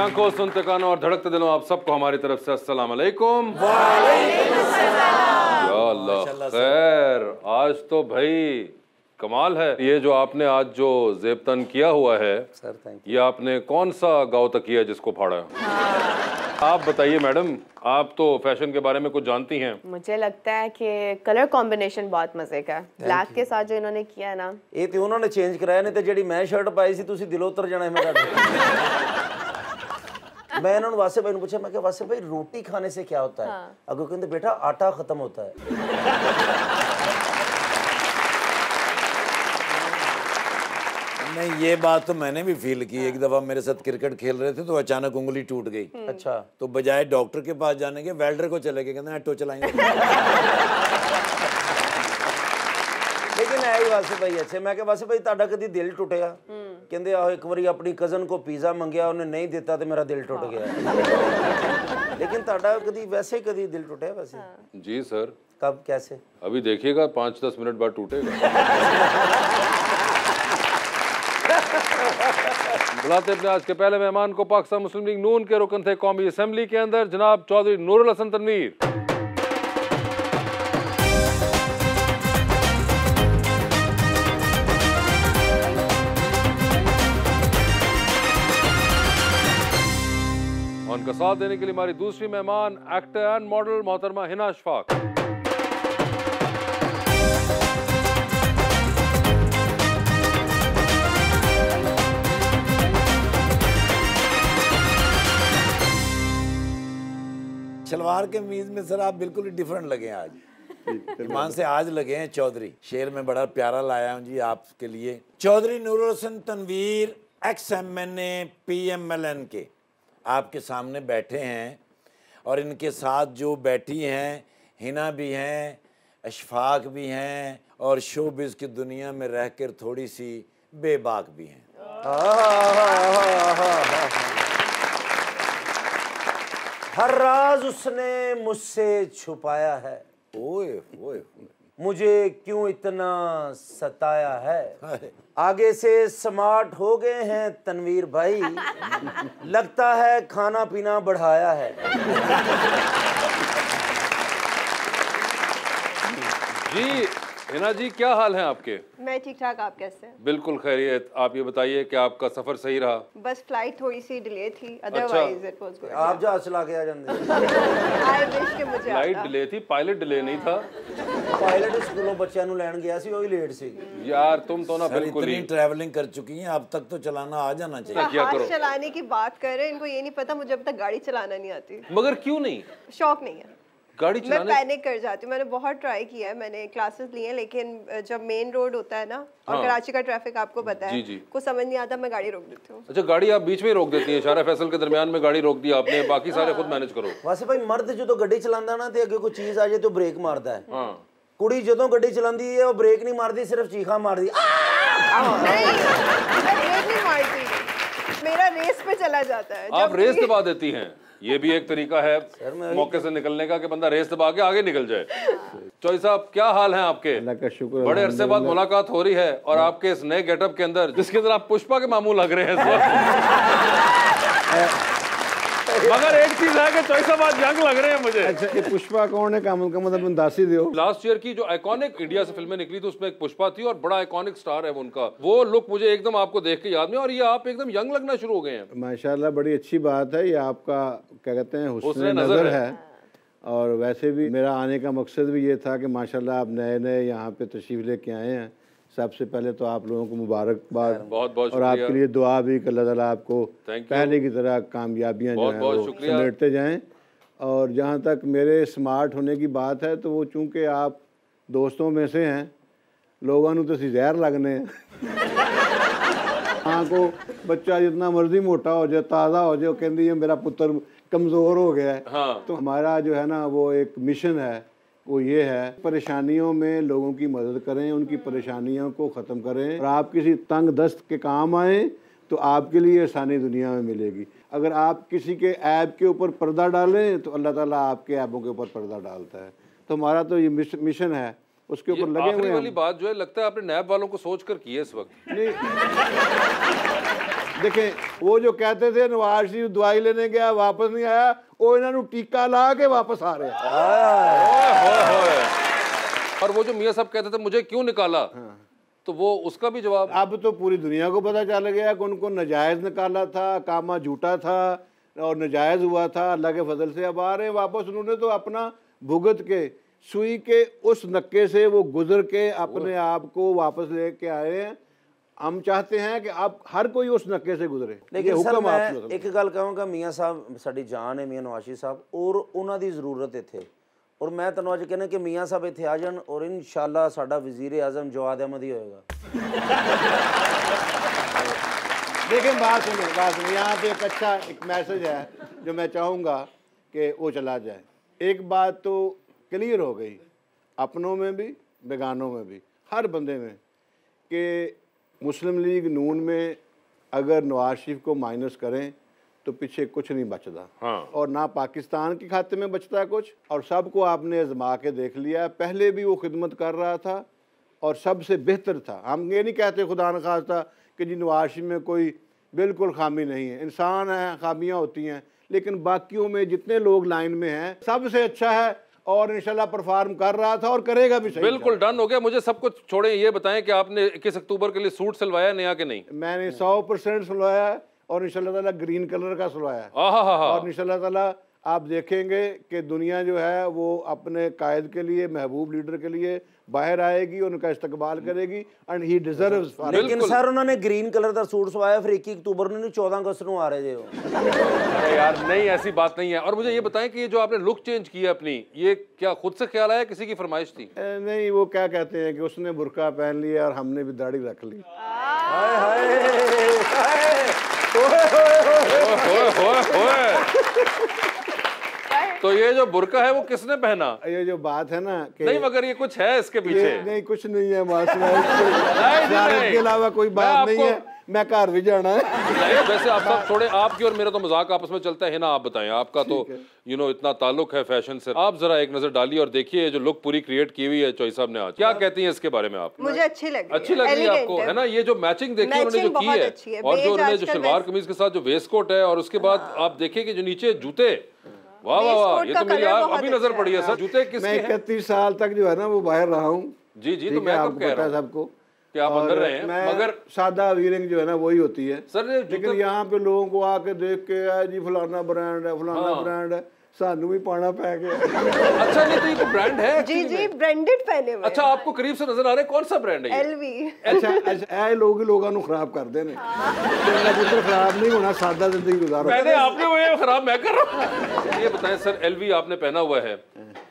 देखती आंखों सुनते कानों और धड़कते दिलों आप सबको हमारी तरफ से अस्सलाम वालेकुम या अल्लाह खैर आज तो भाई कमाल है ये जो आपने आज जो जेबतन किया हुआ है सर थैंक ये आपने कौन सा गाँव तक किया जिसको फाड़ा है आप बताइए मैडम आप तो फैशन के बारे में कुछ जानती हैं मुझे लगता है कि कलर कॉम्बिनेशन बहुत मजे का है ब्लैक के साथ जो इन्होंने किया है ना ਇਹ ਤੇ ਉਹਨਾਂ ਨੇ ਚੇਂਜ ਕਰਾਇਆ ਨਹੀਂ ਤੇ ਜਿਹੜੀ ਮੈਂ ਸ਼ਰਟ ਪਾਈ ਸੀ ਤੁਸੀਂ ਦਿਲੋਂ ਉਤਰ ਜਾਣਾ ਹੈ ਮੇਰਾ मैं इन्होंने वासे भाई ने पूछा मैं क्या वासे भाई रोटी खाने से क्या होता है? हाँ। अगर कहते बेटा आटा खत्म होता है। नहीं ये बात तो मैंने भी फील की। हाँ। एक दफ़ा मेरे साथ क्रिकेट खेल रहे थे तो अचानक उंगली टूट गई। अच्छा। तो बजाय डॉक्टर के पास जाने के वेल्डर को चले गए कहते हैं ऑटो चलाएँगे। ਲੇਕਿਨ ਐ ਹੀ ਵਾਸੇ ਭਾਈ ਅੱਛੇ ਮੈਂ ਕਿਹਾ ਵਾਸੇ ਭਾਈ ਤੁਹਾਡਾ ਕਦੀ ਦਿਲ ਟੁੱਟਿਆ ਕਹਿੰਦੇ ਆਹੋ ਇੱਕ ਵਾਰੀ ਆਪਣੀ ਕਜ਼ਨ ਕੋ ਪੀਜ਼ਾ ਮੰਗਿਆ ਉਹਨੇ ਨਹੀਂ ਦਿੱਤਾ ਤੇ ਮੇਰਾ ਦਿਲ ਟੁੱਟ ਗਿਆ ਲੇਕਿਨ ਤੁਹਾਡਾ ਕਦੀ ਵੈਸੇ ਕਦੀ ਦਿਲ ਟੁੱਟਿਆ ਵੈਸੇ जी सर कब कैसे अभी देखिएगा पाँच दस मिनट बाद टूटेगा बुलाते अपने आज के पहले मेहमान को पाकिस्तान मुस्लिम लीग नून के रुकन थे कौमी असम्बली के अंदर जनाब चौधरी नूरुल हसन तनवीर और उनका साथ देने के लिए हमारी दूसरी मेहमान एक्टर एंड मॉडल मोहतरमा हिना अशफाक शलवार के मीज में सर आप बिल्कुल ही डिफरेंट लगे हैं आज। ईमान से आज लगे हैं चौधरी। शेर में बड़ा प्यारा लाया हूँ जी आपके लिए। Chaudhry Noor Hasan Tanveer ex M N A P M L N के आपके सामने बैठे हैं और इनके साथ जो बैठी हैं, हिना भी हैं, अशफाक भी हैं और शोबिज़ की दुनिया में रहकर थोड़ी सी बेबाक भी हैं। हर राज उसने मुझसे छुपाया है। ओए ओए। मुझे क्यों इतना सताया है? आगे से स्मार्ट हो गए हैं तनवीर भाई। लगता है खाना पीना बढ़ाया है। जी हिना जी क्या हाल है आपके? मैं ठीक ठाक आप कैसे हैं? बिल्कुल खैरियत। आप ये बताइए कि आपका सफ़र सही रहा? बस फ़्लाइट थोड़ी सी डिले थी अदरवाइज़ इट वाज गुड आप जहाज़ चला के आ जाते आई विश कि मुझे फ़्लाइट डिले थी पायलट डिले नहीं था। ਪਾਇਲਟ ਸਕੂਲੋਂ ਬੱਚਿਆਂ ਨੂੰ ਲੈਣ ਗਿਆ ਸੀ ਉਹ ਹੀ ਲੇਟ ਸੀ यार तुम तो ना सर बिल्कुल ही इतनी ट्रैवलिंग कर चुकी हैं अब तक तो चलाना आ जाना चाहिए क्या जहाज करो? चलाने की बात कर रहे हैं इनको ये नहीं पता मुझे अब तक गाड़ी चलाना नहीं आती मगर क्यों नहीं शौक नहीं है गाड़ी मैं चलाने पैनिक कर जाती हूँ मैंने बहुत ट्राई किया है मैंने क्लासेस लिए हैं लेकिन जब मेन रोड होता है ना और हाँ। कराची का ट्रैफिक आपको पता है जी, जी। कुछ समझ नहीं आता मैं गाड़ी रोक देती हूँ अच्छा गाड़ी आप बीच में ही रोक देती हैं शारा फैसल के दरमियान में गाड़ी रोक दी आपने बाकी सारे खुद मैनेज करो ਵੈਸੇ ਭਾਈ ਮਰਦ ਜਦੋਂ ਗੱਡੀ ਚਲਾਉਂਦਾ ਨਾ ਤੇ ਅੱਗੇ ਕੋਈ ਚੀਜ਼ ਆ ਜਾਏ ਤੇ ਉਹ ਬ੍ਰੇਕ ਮਾਰਦਾ ਹੈ हाँ ਕੁੜੀ ਜਦੋਂ ਗੱਡੀ ਚਲਾਉਂਦੀ ਹੈ ਉਹ ਬ੍ਰੇਕ ਨਹੀਂ ਮਾਰਦੀ ਸਿਰਫ ਚੀਖਾਂ ਮਾਰਦੀ नहीं मैं ब्रेक नहीं मारती मेरा रेस पे चला जाता है आप जब रेस भी- दबा देती हैं ये भी एक तरीका है मौके से निकलने का कि बंदा रेस दबा के आगे निकल जाए चौधरी साहब क्या हाल है आपके अल्लाह का शुक्र बड़े अरसे बाद मुलाकात हो रही है और आपके इस नए गेटअप के अंदर जिसके अंदर आप पुष्पा के मामू लग रहे हैं इस वक्त मगर एक चीज़ है कि साहब आज यंग लग रहे हैं मुझे। अच्छा ये पुष्पा कौन है? काम का मतलब अंदासी दियो लास्ट ईयर की जो आइकॉनिक इंडिया से फ़िल्में निकली थी उसमें एक पुष्पा थी और बड़ा आइकॉनिक स्टार है वो उनका। वो लुक मुझे एकदम आपको देख के याद में और ये आप एकदम यंग लगना शुरू हो गए हैं। माशाल्लाह बड़ी अच्छी बात है। ये आपका क्या कहते हैं हुस्न नज़र है। है। और वैसे भी मेरा आने का मकसद भी ये था कि माशाल्लाह आप नए नए यहाँ पे तशरीफ़ लेके आए हैं। सबसे पहले तो आप लोगों को मुबारकबाद बहुत बहुत और आपके लिए दुआ भी कि अल्लाह ताला आपको पहले की तरह कामयाबियाँ जो हैं समेटते जाएँ। और जहाँ तक मेरे स्मार्ट होने की बात है तो वो चूँकि आप दोस्तों में से हैं लोगों तो जहर लगने हाँ। को बच्चा जितना मर्ज़ी मोटा हो जाए ताज़ा हो जाए वो कहती है मेरा पुत्र कमज़ोर हो गया है। हाँ। तो हमारा जो है ना वो एक मिशन है वो ये है परेशानियों में लोगों की मदद करें उनकी परेशानियों को ख़त्म करें। और आप किसी तंग दस्त के काम आए तो आपके लिए आसानी दुनिया में मिलेगी। अगर आप किसी के ऐब के ऊपर पर्दा डालें तो अल्लाह ताला आपके ऐबों के ऊपर पर्दा डालता है। तो हमारा तो ये मिशन है उसके ऊपर लगे हुए वाली बात जो है लगता है आपने नैब वालों को सोच कर की है इस वक्त। नहीं। देखें वो जो कहते थे नवाज़ शरीफ दवाई लेने गया वापस नहीं आया वो इन्होंने टीका ला के वापस आ रहे हैं। और वो जो मियाँ साहब कहते थे मुझे क्यों निकाला? तो वो उसका भी जवाब अब तो पूरी दुनिया को पता चल गया कि उनको नजायज निकाला था कामा झूठा था और नजायज हुआ था। अल्लाह के फजल से अब आ रहे हैं वापस। उन्होंने तो अपना भुगत के सुई के उस नक्के से वो गुजर के अपने आप को वापस लेके आए हैं। हम चाहते हैं कि अब हर कोई उस नक्के से गुजरे ये ਲੇਕਿਨ ਸਰ ਹੁਕਮ ਮੈਂ आप सुनो। ਇੱਕ ਗੱਲ ਕਹਾਂਗਾ ਮੀਆਂ ਸਾਹਿਬ ਸਾਡੀ ਜਾਨ ਹੈ ਮੀਆਂ ਨਵਾਜ਼ੀ ਸਾਹਿਬ ਔਰ ਉਹਨਾਂ ਦੀ ਜ਼ਰੂਰਤ ਇੱਥੇ ਔਰ ਮੈਂ ਤੁਹਾਨੂੰ ਅੱਜ ਕਹਿੰਦਾ ਕਿ ਮੀਆਂ ਸਾਹਿਬ ਇੱਥੇ ਆ ਜਾਣ ਔਰ ਇਨਸ਼ਾਅੱਲਾ ਸਾਡਾ ਵਜ਼ੀਰ ਆਜ਼ਮ ਜਵਾਦ ਅਹਿਮਦ ਹੀ ਹੋਏਗਾ देखें बात सुनो बात सुनो यहाँ पे एक अच्छा एक मैसेज है जो मैं चाहूँगा कि वो चला जाए एक बात तो क्लियर हो गई अपनों में भी बेगानों में भी हर बंदे में कि मुस्लिम लीग नून में अगर नवाज़ शरीफ को माइनस करें तो पीछे कुछ नहीं बचता। हाँ। और ना पाकिस्तान के खाते में बचता कुछ। और सबको आपने आजमा के देख लिया पहले भी वो खिदमत कर रहा था और सबसे बेहतर था। हम ये नहीं कहते खुदा न खास्ता कि जी नवाज़ शरीफ में कोई बिल्कुल खामी नहीं है। इंसान है खामियाँ होती हैं लेकिन बाकियों में जितने लोग लाइन में हैं सबसे अच्छा है और इनशाला परफॉर्म कर रहा था और करेगा भी सही बिल्कुल डन हो गया। मुझे सब कुछ छोड़े ये बताएँ कि आपने इक्कीस अक्टूबर के लिए सूट सिलवाया नया कि नहीं? मैंने सौ परसेंट सिलवाया है और इंशाल्लाह ताला ग्रीन कलर का सिलवाया। और इंशाल्लाह ताला आप देखेंगे कि दुनिया जो है वो अपने कायद के लिए महबूब लीडर के लिए बाहर आएगी उनका इस्तकबाल करेगी एंड ही डिजर्व्स ਲੇਕਿਨ ਸਰ ਉਹਨਾਂ ਨੇ ਗ੍ਰੀਨ ਕਲਰ ਦਾ ਸੂਟ ਸਵਾਇਆ ਫਿਰ 21 ਅਕਤੂਬਰ ਨੂੰ ਨਹੀਂ 14 ਅਗਸਤ ਨੂੰ ਆ ਰਹੇ ਜੇ ਉਹ अरे यार नहीं ऐसी बात नहीं है और मुझे ये बताएं कि ये जो आपने लुक चेंज की है अपनी ये क्या खुद से ख्याल आया किसी की फरमाइश थी नहीं वो क्या कहते हैं कि उसने बुरका पहन लिया और हमने भी दाढ़ी रख ली ਹਾਏ ਹਾਏ ਹਾਏ ओए, ओए, ओए। तो ये जो बुरका है वो किसने पहना? ये जो बात है ना कि नहीं मगर ये कुछ है इसके पीछे। नहीं कुछ नहीं है। के अलावा कोई बात नहीं है। मैं घर भी जाना है। नहीं वैसे आप सब छोड़े आपकी और मेरा तो मज़ाक आपस में चलता है ना आप बताएँ। आपका तो यू नो इतना ताल्लुक है फ़ैशन से। आप जरा एक नज़र डालिए और देखिए जो लुक पूरी क्रिएट की हुई है चौई साहब ने आज। क्या कहती हैं इसके बारे में आप? मुझे अच्छी लग अच्छी लग रही है आपको है। ना? ये जो मैचिंग देखी Matching उन्होंने जो की है और जो उन्होंने जो शलवार कमीज के साथ जो वेस्ट कोट है और उसके बाद आप देखिए कि जो नीचे जूते वाह वाह वाह ये तो मेरी आप अभी अच्छा नज़र पड़ी है है। सर। जूते किसके मैं इकतीस साल तक जो है ना वो बाहर रहा हूँ। जी जी तो मैं है, आपको कह रहा हूँ। सबको। कि आप अंदर रहे हैं मैं मगर सादा वीरिंग जो है ना वही होती है। सर लेकिन यहाँ पे लोगों को आके देख के जी फलाना ब्रांड है फलाना हाँ। ब्रांड है। सानू भी पाना पै गया अच्छा नहीं तो ये तो ब्रांड है जी actually जी में। ब्रांडेड पहने हुए। अच्छा आपको करीब से नज़र आ रहा है कौन सा ब्रांड है ये? एलवी अच्छा अच्छा ए लोग ही लोगों को खराब कर देने तेरा पुत्र खराब नहीं होना सादा ज़िंदगी गुजारो। मैंने आपने वो ये खराब मैं कर रहा हूँ। ये बताएँ सर एलवी आपने पहना हुआ है।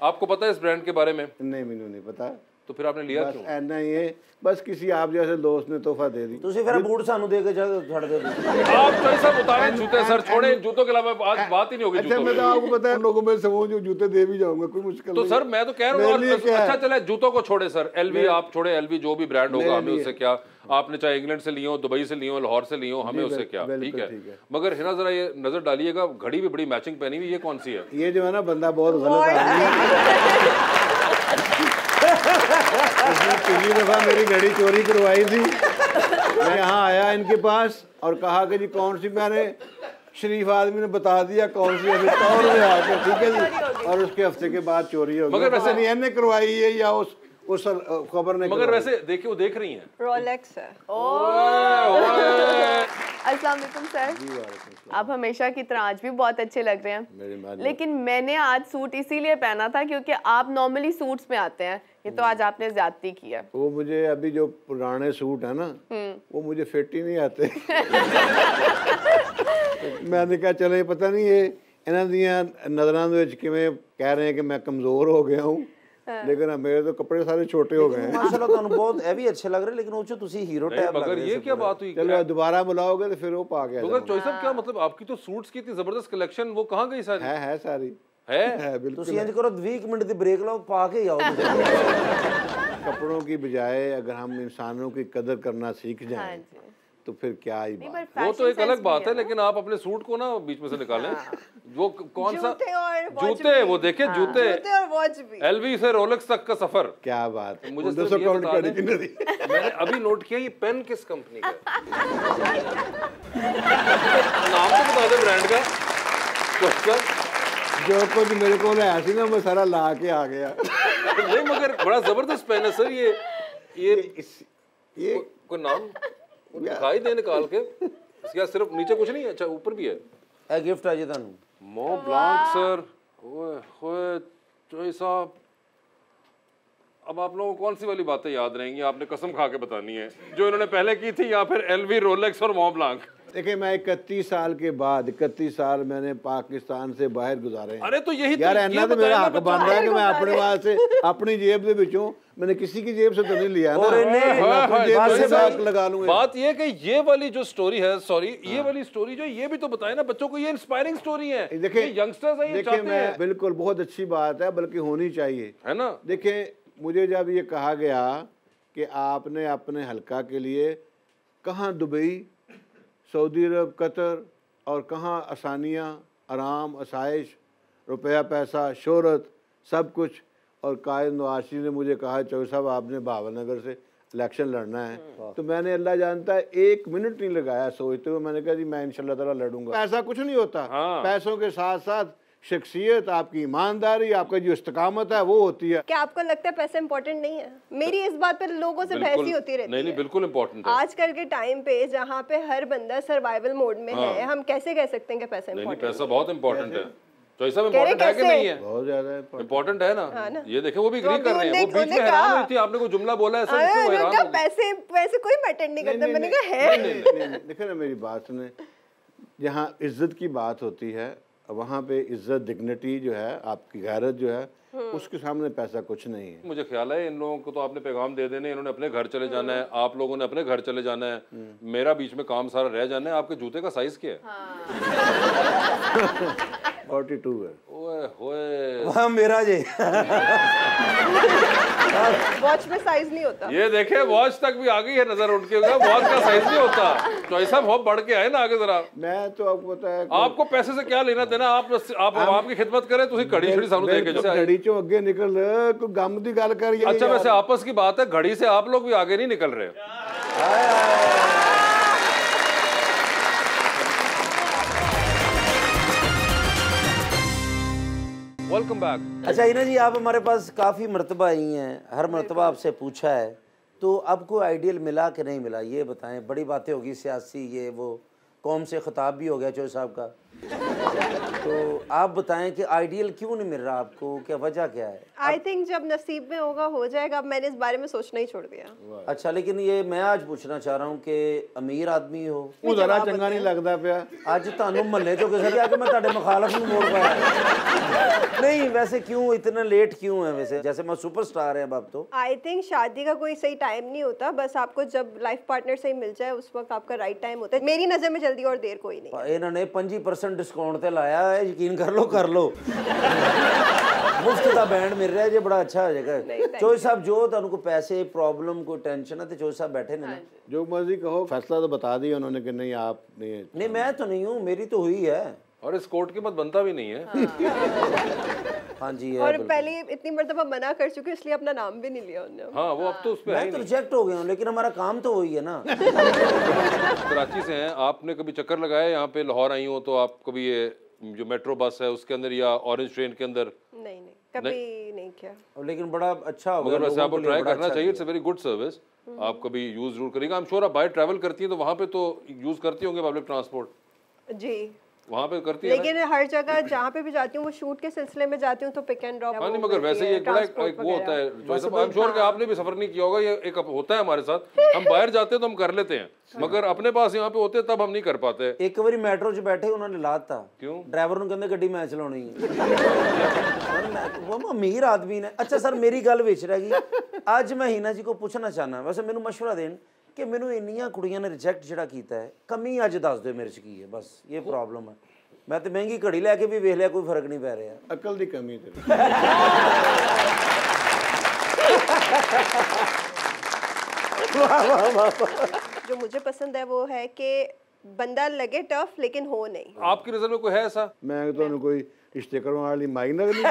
आपको पता है इस ब्रांड के बारे में? नहीं मैनू नहीं पता। तो फिर आपने लिया बस क्यों ऐना ही है बस किसी आप जैसे दोस्त ने तोहफा दे दी ਤੁਸੀਂ ਫਿਰ ਬੂਟ ਸਾਨੂੰ ਦੇ ਕੇ ਜਾ- ਛੱਡ ਦਿਓ ਤੁਸੀਂ। आप तो ऐसा उतारे जूते सर छोड़े जूतों के अलावा आज बात ही नहीं होगी अच्छा जूतों मैं तो पे आपको पता है लोगों में समूह जो जूते दे भी जाऊंगा कोई मुश्किल तो नहीं सर है। मैं तो कह रहा मेरे हूँ लिए और क्या है? अच्छा चले जूतों को छोड़े सर एलवी आप छोड़े एलवी जो भी ब्रांड होगा मेरे हमें लिए। उससे क्या आपने चाहे इंग्लैंड से लिए हो दुबई से लिए हो लाहौर से लिए हो हमें उससे क्या बिल्कुल ठीक है ठीक है। मगर हिना जरा ये नजर डालिएगा घड़ी भी बड़ी मैचिंग पहनी हुई ये कौन सी है ये जो है ना बंदा बहुत गलत आदमी है उसने पिछली दफ़ा मेरी घड़ी चोरी करवाई थी। मैं यहाँ आया इनके पास और कहा कि जी कौन सी मैंने शरीफ आदमी ने बता दिया कौन सी अभी तौर में आके ठीक है जी? और उसके हफ़्ते के बाद चोरी हो गई। मगर पता वैसे- नहीं करवाई है या उस वो खबर नहीं मगर वैसे देखे वो देख रही हैं। रोलेक्स है। अस्सलाम सर। आप हमेशा की तरह आज भी बहुत अच्छे लग रहे हैं। लेकिन मैंने आज सूट इसीलिए पहना था क्योंकि आप नॉर्मली सूट्स में आते हैं। ये तो हम्म। आज आपने ज्यादती की है। वो मुझे अभी जो पुराने सूट है ना हम्म। वो मुझे फिट ही नहीं आते। तो मैंने कहा चले पता नहीं ये इन्होंने नज़र किमें कह रहे हैं कि मैं कमज़ोर हो गया हूँ। ਗਿਆ ਹੂੰ लेकिन अब मेरे तो कपड़े सारे छोटे हो गए हैं ਮਾਸ਼ਾਅੱਲਾ ਤੁਹਾਨੂੰ ਬਹੁਤ ਇਹ ਵੀ ਅੱਛੇ ਲੱਗ ਰਹੇ ਲੇਕਿਨ ਉਹ ਚ ਤੁਸੀਂ ਹੀਰੋ नहीं, ਟੈਪ ਲੱਗ मगर ਰਹੇ ये ਸੀ क्या पूरे। बात हुई चलो दोबारा बुलाओगे तो फिर वो पा गया मगर चॉइस साहब क्या मतलब आपकी तो सूट्स की इतनी जबरदस्त कलेक्शन वो कहाँ गई सारी है है सारी है है बिल्कुल ਤੁਸੀਂ ਇੰਜ ਕਰੋ 20 ਮਿੰਟ ਦੀ ਬ੍ਰੇਕ ਲਓ ਪਾ ਕੇ ਹੀ ਆਓ ਤੁਸੀਂ कपड़ों की बजाय अगर हम इंसानों की कदर करना सीख हाँ जाएं जी तो फिर क्या ही बात वो तो एक अलग बात है लेकिन आप अपने सूट को ना बीच में से निकालें। वो कौन सा जूते। वो देखे जूते। जूते और वॉच भी। एलवी से रोलेक्स तक का सफ़र। क्या बात है। मुझे बता दें। मैंने अभी नोट किया ये पेन किस कंपनी का है? है ब्रांड का। जो कुछ मेरे को है सी ना मैं सारा ला के आ गया। नहीं मगर बड़ा ज़बरदस्त पेन है सर ये। ये इस- ये कोई नाम? दिखाई दे निकाल के। इसका सिर्फ़ नीचे कुछ नहीं है अच्छा ऊपर भी है। ए गिफ्ट है जिदन मो ब्लांक सर ओए होए चोई तो साहब अब आप लोगों को कौन सी वाली बातें याद रहेंगी? आपने कसम खा के बतानी है। जो इन्होंने पहले की थी या फिर एलवी रोलेक्स और मो ब्लांक देखिए मैं इकतीस साल के बाद इकतीस साल मैंने पाकिस्तान से बाहर गुजारे हैं। अरे तो यही तो- यार इन्ना तो मेरा हक बच्चों। बनता है कि मैं अपने वहाँ से अपनी जेब के बिचों मैंने किसी की जेब से तो नहीं लिया ना। और इन्हें- मैं हाँ, जेब हाँ, से बात- लगा लूँगा बात ये कि ये वाली जो स्टोरी है सॉरी ये वाली स्टोरी जो ये भी तो बताए ना बच्चों को ये इंस्पायरिंग स्टोरी है। देखिए ये यंगस्टर्स हैं देखिए मैं बिल्कुल बहुत अच्छी बात है बल्कि होनी चाहिए। है ना? देखिए मुझे जब ये कहा गया कि आपने अपने हलका के लिए कहाँ दुबई सऊदी अरब कतर और कहाँ आसानियाँ आराम आसाइश रुपया पैसा शहरत सब कुछ। और कायद नवाशी ने मुझे कहा चौधरी साहब आपने भावनगर से इलेक्शन लड़ना है। तो मैंने अल्लाह जानता है एक मिनट नहीं लगाया सोचते हुए। मैंने कहा जी मैं इनशाला ताला लड़ूँगा। ऐसा कुछ नहीं होता। हाँ। पैसों के साथ साथ शख्सियत आपकी ईमानदारी आपका जो इस्तकामत है वो होती है क्या आपको लगता है पैसा इंपॉर्टेंट नहीं है मेरी इस बात पर लोगों से बहस ही होती रहती नहीं नहीं है बिल्कुल इम्पोर्टेंट है आजकल के टाइम पे जहाँ पे हर बंदा सर्वाइवल मोड में हाँ। है हम कैसे कह सकते हैं कि पैसा हाँ। नहीं नहीं पैसा बहुत इम्पोर्टेंट है तो ऐसा इम्पोर्टेंट है कि नहीं है बहुत ज़्यादा इम्पोर्टेंट है ना ये देखे वो भी तो एग्री कर रहे हैं वो बीच में हैरान हुई थी आपने कोई जुमला बोला वो मैंने हैरान हो पैसे पैसे कोई मैटर नहीं करता मैंने कहा है नहीं, नहीं, नहीं, नहीं, देखिए ना मेरी बात सुने जहाँ इज़्ज़त की बात होती है वहाँ पे इज़्ज़त डिग्निटी जो है आपकी गैरत जो है हम्म। उसके सामने पैसा कुछ नहीं है। मुझे ख्याल है इन लोगों को तो आपने पैगाम दे देने इन्होंने अपने घर चले जाना है हम्म। आप लोगों ने अपने घर चले जाना है। हम्म। मेरा बीच में काम सारा रह जाना है आपके जूते का साइज़ क्या है? हाँ। 42 है। हाँ, मेरा वॉच में साइज़ नहीं होता। ये देखे वॉच तक भी आ गई है नज़र वॉच का साइज़ नहीं होता। बहुत बढ़ के आए ना आगे जरा। मैं तो आपको बताया आपको पैसे से क्या लेना देना आप आप आपकी खिदमत करे तो घड़ी छड़ी सामने देखे तो घड़ी चो अगे निकल ਅੱਗੇ ਨਿਕਲ ਕੋਈ ਗਮ ਦੀ ਗੱਲ ਕਰੀਏ ਅੱਛਾ ਵੈਸੇ ਆਪਸ ਕੀ ਬਾਤ ਹੈ ਘੜੀ ਸੇ ਆਪ ਲੋਗ वेलकम बैक अच्छा इना जी आप हमारे पास काफ़ी मरतबा आई हैं। हर मरतबा आपसे पूछा है। तो आपको आइडियल मिला कि नहीं मिला? ये बताएँ बड़ी बातें होगी सियासी ये वो कौम से खिताब भी हो गया चौधरी साहब का। तो आप बताएं कि आइडियल क्यों नहीं मिल रहा आपको क्या वजह क्या है आई थिंक जब नसीब में होगा हो जाएगा अब मैंने इस बारे में सोचना ही छोड़ दिया अच्छा लेकिन ये मैं आज पूछना चाह रहा हूँ कि अमीर आदमी हो ਉਹ ਜ਼ਰਾ ਚੰਗਾ ਨਹੀਂ ਲੱਗਦਾ ਪਿਆ ਅੱਜ ਤੁਹਾਨੂੰ ਮਹੱਲੇ ਚੋਂ ਕਿਸੇ ਨੇ ਆ ਕੇ ਮੈਂ ਤੁਹਾਡੇ ਮੁਖਾਲਫ ਨੂੰ ਮੋੜ ਪਾਇਆ नहीं वैसे क्यों इतना लेट क्यों है वैसे जैसे मैं सुपरस्टार है अब आप तो आई थिंक शादी का कोई सही टाइम नहीं होता बस आपको जब लाइफ पार्टनर सही मिल जाए उस वक्त आपका राइट टाइम होता है मेरी नज़र में जल्दी और देर कोई नहीं ਇਹਨਾਂ ਨੇ 25% ਡਿਸਕਾਊਂਟ ਤੇ ਲਾਇਆ ਹੈ ਯਕੀਨ ਕਰ ਲਓ ਕਰ ਲਓ ਮੁਫਤ ਦਾ ਬੈਂਡ ਮਿਲ ਰਿਹਾ ਜੇ ਬੜਾ ਅੱਛਾ ਹੋ ਜਾਏਗਾ ਚੋਈ ਸਾਹਿਬ ਜੋ ਤੁਹਾਨੂੰ ਕੋਈ ਪੈਸੇ ਪ੍ਰੋਬਲਮ ਕੋਈ ਟੈਨਸ਼ਨ ਹੈ ਤੇ ਚੋਈ ਸਾਹਿਬ बैठे ने ना जो मर्जी कहो फैसला तो बता दिया उन्होंने कि नहीं आप नहीं नहीं मैं तो नहीं हूँ मेरी तो हुई है और इस कोर्ट की मत बनता भी नहीं है। हाँ। जी है और पहले इतनी मरतबा मना कर चुके इसलिए अपना नाम भी नहीं लिया उन्होंने हाँ वो अब तो उस पे है मैं तो रिजेक्ट हो गया हूँ लेकिन हमारा काम तो वही है ना। कराची से हैं आपने कभी चक्कर लगाया यहाँ पे लाहौर आई हो तो आप कभी ये जो मेट्रो बस है उसके अंदर या ऑरेंज ट्रेन के अंदर? नहीं नहीं कभी नहीं। किया। लेकिन बड़ा अच्छा हो मगर वैसे आपको ट्राई करना अच्छा चाहिए इट्स वेरी गुड सर्विस आप कभी यूज़ ज़रूर करिएगा। आई एम श्योर आप बाहर ट्रैवल करती हैं तो वहाँ पे तो यूज़ करती होंगे पब्लिक ट्रांसपोर्ट जी। वहाँ पे करती है ना? लेकिन हर जगह जहाँ पे भी जाती हूँ वो शूट के सिलसिले में जाती हूँ तो पिक एंड ड्रॉप हाँ नहीं मगर वैसे ही एक बड़ा एक, एक वो होता है आई एम श्योर कि आपने भी सफर नहीं किया होगा ये एक होता है हमारे साथ हम बाहर जाते हैं तो हम कर लेते हैं मगर अपने पास यहाँ पे होते हैं, तब हम नहीं कर पाते ਇੱਕ ਵਾਰੀ ਮੈਟਰੋ 'ਚ ਬੈਠੇ ਉਹਨਾਂ ਨੇ ਲਾਤਾ ਕਿਉਂ? ਡਰਾਈਵਰ ਨੂੰ ਕਹਿੰਦੇ ਗੱਡੀ ਮੈਂ ਚਲਾਉਣੀ ਹੈ ਸਰ, ਮੈਂ- ਉਹ ਅਮੀਰ ਆਦਮੀ ਨੇ ਅੱਛਾ ਸਰ ਮੇਰੀ ਗੱਲ ਵਿੱਚ ਰਹਿ ਗਈ ਅੱਜ ਮੈਂ ਹੀਨਾ ਜੀ ਕੋ ਪੁੱਛਣਾ ਚਾਹਨਾ ਵੈਸੇ ਮੈਨੂੰ ਮਸ਼ਵਰਾ ਦੇਣ ਕਿ ਮੈਨੂੰ ਇੰਨੀਆਂ ਕੁੜੀਆਂ ਨੇ ਰਿਜੈਕਟ ਜਿਹੜਾ ਕੀਤਾ ਹੈ ਕਮੀ ਅੱਜ ਦੱਸ ਦਿਓ ਮੇਰੇ 'ਚ ਕੀ ਹੈ ਬਸ ਇਹ ਪ੍ਰੋਬਲਮ ਹੈ ਮੈਂ ਤੇ ਮਹਿੰਗੀ ਘੜੀ ਲੈ ਕੇ ਵੀ ਵੇਖ ਲਿਆ ਕੋਈ ਫਰਕ ਨਹੀਂ ਪੈ ਰਿਹਾ अकल की कमी तेरी जो मुझे पसंद है वो है कि बंदा लगे टफ लेकिन हो नहीं आपकी नजर में कोई है ऐसा मैं तो कोई रिश्ते करवाने वाली माई नगरी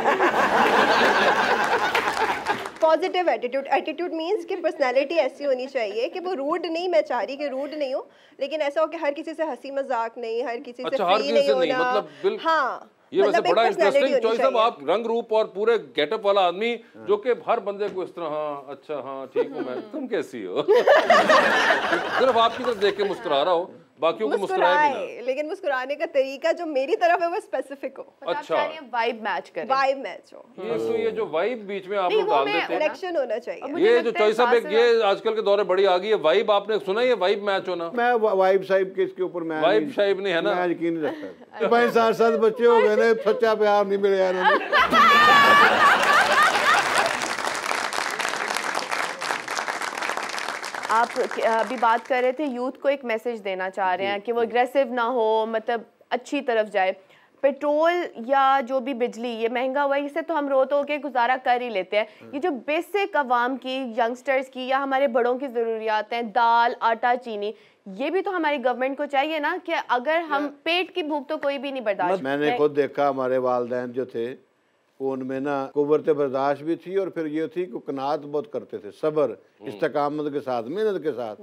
पॉजिटिव एटीट्यूड एटीट्यूड मींस कि पर्सनालिटी ऐसी होनी चाहिए कि वो रूड नहीं मैं चाह रही कि रूड नहीं हो लेकिन ऐसा हो कि हर किसी से हँसी मज़ाक नहीं हर किसी से अच्छा, हर फ्री से नहीं होना। मतलब हाँ ये वैसे मतलब बड़ा इंटरेस्टिंग चॉइस अब आप रंग रूप और पूरे गेटअप वाला आदमी जो कि हर बंदे को इस तरह हाँ अच्छा हाँ ठीक हूँ मैं तुम कैसी हो? सिर्फ़ आपकी तरफ़ देख के मुस्कुरा रहा हो। बाकियों को मुस्कुराए लेकिन मुस्कुराने का तरीका जो मेरी तरफ़ है वो स्पेसिफिक हो। आप अच्छा। हैं वाइब मैच करें। वाइब मैच हो। ये तो ये जो वाइब बीच में आप लोग डाल देते हैं कनेक्शन होना चाहिए। ये जो चॉइस अब ये आजकल के दौरे बड़ी आ गई है। वाइब आपने सुना है ये वाइब मैच होना? मैं वाइब साहिब के इसके ऊपर मैं वाइब साहिब नहीं है ना? मैं यकीन नहीं रखता। भाई सात सात बच्चे हो गए ने सच्चा प्यार नहीं मिले यार उन्हें आप अभी बात कर रहे थे यूथ को एक मैसेज देना चाह रहे हैं कि वो अग्रेसिव ना हो मतलब अच्छी तरफ़ जाए। पेट्रोल या जो भी बिजली ये महँगा हुआ इससे तो हम रो तो के गुजारा कर ही लेते हैं। ये जो बेसिक आवाम की यंगस्टर्स की या हमारे बड़ों की ज़रूरियात हैं दाल आटा चीनी ये भी तो हमारी गवर्नमेंट को चाहिए ना कि अगर हम पेट की भूख तो कोई भी नहीं बर्दाश्त मैंने खुद देखा हमारे वालदेन जो थे उनमें ना कुवरत बर्दाश्त भी थी और फिर ये थी कि कनात बहुत करते थे सब्र इस्तकामत के साथ मेहनत के साथ।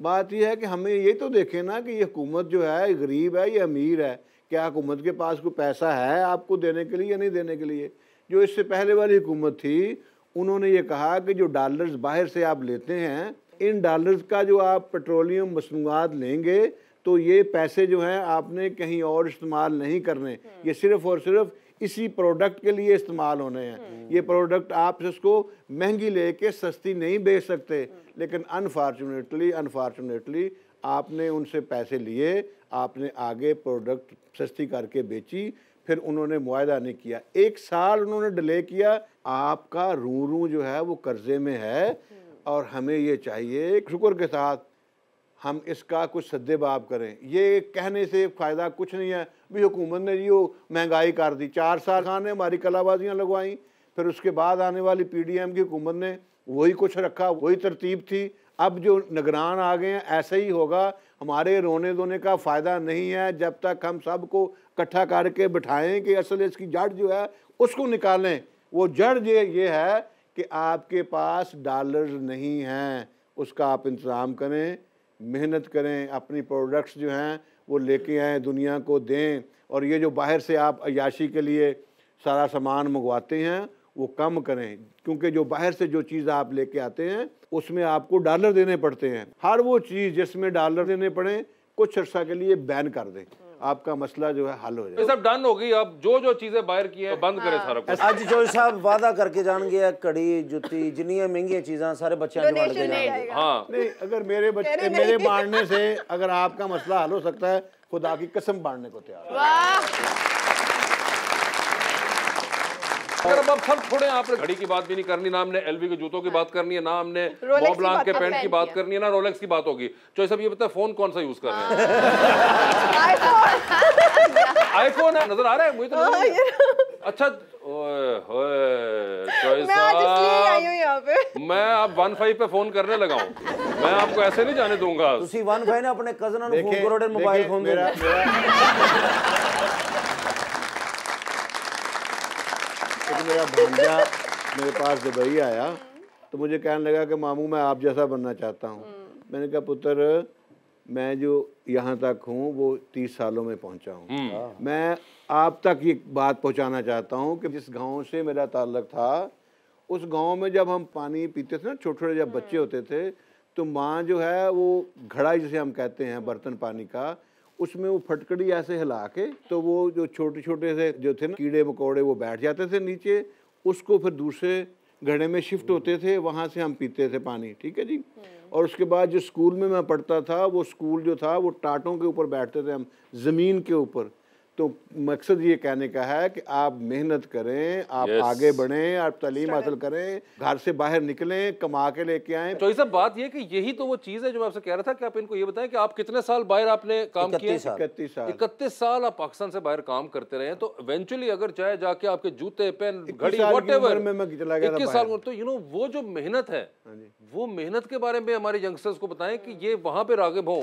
बात यह है कि हमें ये तो देखें ना कि ये हुकूमत जो है गरीब है या अमीर है क्या हुकूमत के पास कोई पैसा है आपको देने के लिए या नहीं देने के लिए? जो इससे पहले वाली हुकूमत थी उन्होंने ये कहा कि जो डॉलर्स बाहर से आप लेते हैं इन डॉलर्स का जो आप पेट्रोलियम मसनूआत लेंगे तो ये पैसे जो हैं आपने कहीं और इस्तेमाल नहीं करने। ये सिर्फ़ और सिर्फ़ इसी प्रोडक्ट के लिए इस्तेमाल होने हैं। ये प्रोडक्ट आप इसको महँगी लेके सस्ती नहीं बेच सकते लेकिन अनफॉर्चुनेटली अनफॉर्चुनेटली आपने उनसे पैसे लिए आपने आगे प्रोडक्ट सस्ती करके बेची फिर उन्होंने मुआदा नहीं किया। एक साल उन्होंने डिले किया आपका रू रू जो है वो कर्जे में है और हमें ये चाहिए शुक्र के साथ हम इसका कुछ सद्देबाब करें। ये कहने से फ़ायदा कुछ नहीं है। भी हुकूमत ने जी वो महँगाई कर दी। चार साल खान ने हमारी कलाबाजियाँ लगवाई। फिर उसके बाद आने वाली पीडीएम की हुकूमत ने वही कुछ रखा, वही तरतीब थी। अब जो निगरान आ गए हैं, ऐसे ही होगा। हमारे रोने धोने का फ़ायदा नहीं है। जब तक हम सबको इकट्ठा करके बिठाएँ कि असल इसकी जड़ जो है, उसको निकालें। वो जड़ ये ये है कि आपके पास डॉलर्स नहीं हैं। उसका आप इंतज़ाम करें। मेहनत करें, अपनी प्रोडक्ट्स जो हैं, वो लेके आएँ, दुनिया को दें। और ये जो बाहर से आप अयाशी के लिए सारा सामान मंगवाते हैं, वो कम करें। क्योंकि जो बाहर से जो चीज़ आप लेके आते हैं, उसमें आपको डॉलर देने पड़ते हैं। हर वो चीज़ जिसमें डॉलर देने पड़े, कुछ अर्सा के लिए बैन कर दें। आपका मसला जो है हल हो जाए ये सब डन हो गई अब जो जो चीजें बाहर की हैं बंद करें सारा कुछ ਅੱਜ ਜੋ ਸਾਹਿਬ ਵਾਅਦਾ ਕਰਕੇ ਜਾਣਗੇ ਕੜੀ ਜੁੱਤੀ ਜਿੰਨੀਆਂ ਮਹਿੰਗੀਆਂ ਚੀਜ਼ਾਂ ਸਾਰੇ ਬੱਚਿਆਂ ਨੂੰ ਵੰਡ ਕੇ डोनेशन ਜਾਣਗੇ जाएगा हाँ नहीं अगर मेरे बच्चे मेरे बांटने से अगर आपका मसला हल हो सकता है खुदा की कसम बांटने को तैयार हूं। वाह अगर अब आप सब छोड़े आपने घड़ी की बात भी नहीं करनी ना हमने एलवी के जूतों की बात करनी है ना हमने Rolex बॉब की लांग बात के अब पेंट की पहन बात लिया। करनी है ना रोलेक्स की बात होगी तो सब ये बताए फोन कौन सा यूज कर रहे हैं आईफोन है नजर आ रहा है मुझे तो नजर नहीं आ रहा। अच्छा ओए होए चॉइस मैं आज इसलिए आई हूँ साहब यहाँ पे मैं अब वन फाइव पे फोन करने लगा हूँ मैं आपको ऐसे नहीं जाने दूंगा ਤੁਸੀਂ ਵਨ ਫਾਈ ਨੇ ਆਪਣੇ ਕਜ਼ਨਾਂ ਨੂੰ ਫੋਨ देखिए- ਕਰੋ ਤੇ ਮੋਬਾਈਲ देखिए, ਫੋਨ ਦੇ एक मेरा भांजा मेरे पास दुबई आया तो मुझे कहने लगा कि मामू मैं आप जैसा बनना चाहता हूँ। मैंने कहा पुत्र मैं जो यहाँ तक हूँ वो तीस सालों में पहुँचा हूँ। मैं आप तक ये बात पहुँचाना चाहता हूँ कि जिस गाँव से मेरा ताल्लुक था उस गाँव में जब हम पानी पीते थे ना छोटे छोटे जब बच्चे होते थे तो माँ जो है वो घड़ा जिसे हम कहते हैं बर्तन पानी का उसमें वो फटकड़ी ऐसे हिला के तो वो जो छोटे छोटे से जो थे ना कीड़े मकोड़े वो बैठ जाते थे नीचे उसको फिर दूसरे घड़े में शिफ्ट होते थे वहाँ से हम पीते थे पानी ठीक है जी? और उसके बाद जो स्कूल में मैं पढ़ता था वो स्कूल जो था वो टाटों के ऊपर बैठते थे हम ज़मीन के ऊपर। तो मकसद ये कहने का है कि आप मेहनत करें आप Yes. आगे बढ़ें आप तालीम हासिल करें घर से बाहर निकलें कमा के लेके आएँ। तो सब बात ये कि यही तो वो चीज़ है जो मैं आपसे कह रहा था कि आप इनको ये बताएँ कि आप कितने साल बाहर आपने काम किया? 31 इकतीस साल। इकतीस साल आप पाकिस्तान से बाहर काम करते रहे तो इवेंचुअली अगर चाहे जाके आपके जूते पेन घड़ी साल की में मैं चला गया था इक्कीस साल तो यू नो वो जो मेहनत है वो मेहनत के बारे में हमारे यंगस्टर्स को बताएँ कि ये वहाँ पे रागिब हो।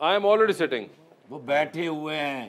I'm already sitting वो बैठे हुए हैं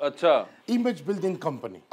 अच्छा image building company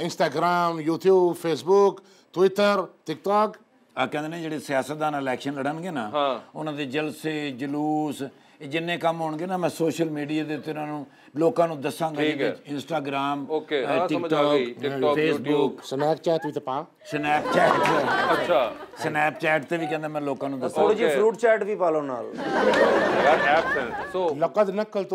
Instagram YouTube Facebook Twitter TikTok ਆ ਕਹਿੰਦੇ ਨੇ ਜਿਹੜੇ ਸਿਆਸਤਦਾਨ ਇਲੈਕਸ਼ਨ ਲੜਨਗੇ ਨਾ ਉਹਨਾਂ ਦੇ ਜਲਸੇ ਜਲੂਸ ਇਹ ਜਿੰਨੇ ਕੰਮ ਹੋਣਗੇ ਨਾ ਮੈਂ ਸੋਸ਼ਲ ਮੀਡੀਆ ਦੇ ਉੱਤੇ ਉਹਨਾਂ ਨੂੰ ਲੋਕਾਂ ਨੂੰ ਦੱਸਾਂਗਾ ਕਿ ਇੰਸਟਾਗ੍ਰam ਟਿਕਟੌਕ ਫੇਸਬੁੱਕ ਸਨੈਪਚੈਟ ਵੀ ਤਾਂ ਪਾ। ਸਨੈਪਚੈਟ ਅੱਛਾ। ਸਨੈਪਚੈਟ ਤੇ ਵੀ ਕਹਿੰਦਾ ਮੈਂ ਲੋਕਾਂ ਨੂੰ ਦੱਸਾਂ ਥੋੜੀ ਜਿਹੀ ਫਰੂਟ ਚੈਟ ਵੀ ਪਾ ਲਓ ਨਾਲ। ਯਾਰ ਐਪਸ ਸੋ ਲਕਦ ਨਕਲਤ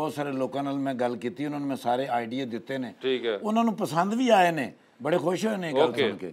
ਬਹੁਤ ਸਾਰੇ ਲੋਕਾਂ ਨਾਲ ਮੈਂ ਗੱਲ ਕੀਤੀ ਉਹਨਾਂ ਨੂੰ ਮੈਂ ਸਾਰੇ ਆਈਡੀਆ ਦਿੱਤੇ ਨੇ। ਉਹਨਾਂ ਨੂੰ ਪਸੰਦ ਵੀ ਆਏ ਨੇ ਬੜੇ ਖੁਸ਼ ਹੋਏ ਨੇ ਗੱਲ ਸੁਣ ਕੇ।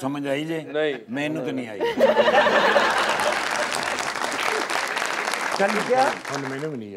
समझ आई जे नहीं मैंने तो नहीं आई कल क्या हम मैंने भी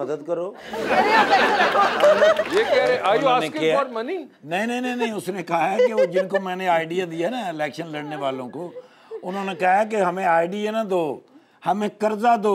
ਮਦਦ ਕਰੋ ये कह रहे आर यू उन्होंने आस्किंग किया- फॉर मनी नहीं नहीं नहीं नहीं उसने कहा है कि वो जिनको मैंने आइडिया दिया ना इलेक्शन लड़ने वालों को उन्होंने कहा है कि हमें आइडिया ना दो हमें कर्जा दो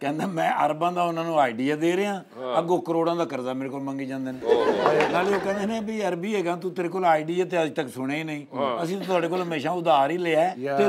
ਕਹਿੰਦਾ ਮੈਂ ਅਰਬਾਂ ਦਾ ਉਹਨਾਂ ਨੂੰ ਆਈਡੀਆ ਦੇ ਰਿਹਾ ਅੱਗੋਂ ਕਰੋੜਾਂ ਦਾ ਕਰਜ਼ਾ ਮੇਰੇ ਕੋਲ ਮੰਗੀ ਜਾਂਦੇ ਨੇ ਨਾਲੇ ਉਹ ਕਹਿੰਦੇ ਨੇ ਵੀ ਅਰਬੀ ਹੈਗਾ ਤੂੰ ਤੇਰੇ ਕੋਲ ਆਈਡੀਆ ਤੇ ਅੱਜ ਤੱਕ ਸੁਣਿਆ ਹੀ ਨਹੀਂ ਅਸੀਂ ਤਾਂ ਤੁਹਾਡੇ ਕੋਲ ਹਮੇਸ਼ਾ ਉਧਾਰ ਹੀ ਲਿਆ ਹੈ ਯਾ- ਤੇ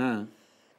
ਹਾਂ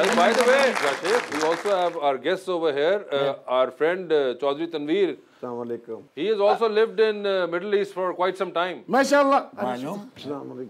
And by the way, Rashid, we also have our guests over here. Uh, our friend uh, Chaudhry Tanveer. He has also lived in uh, Middle East for quite some time. MashaAllah. Assalamualaikum.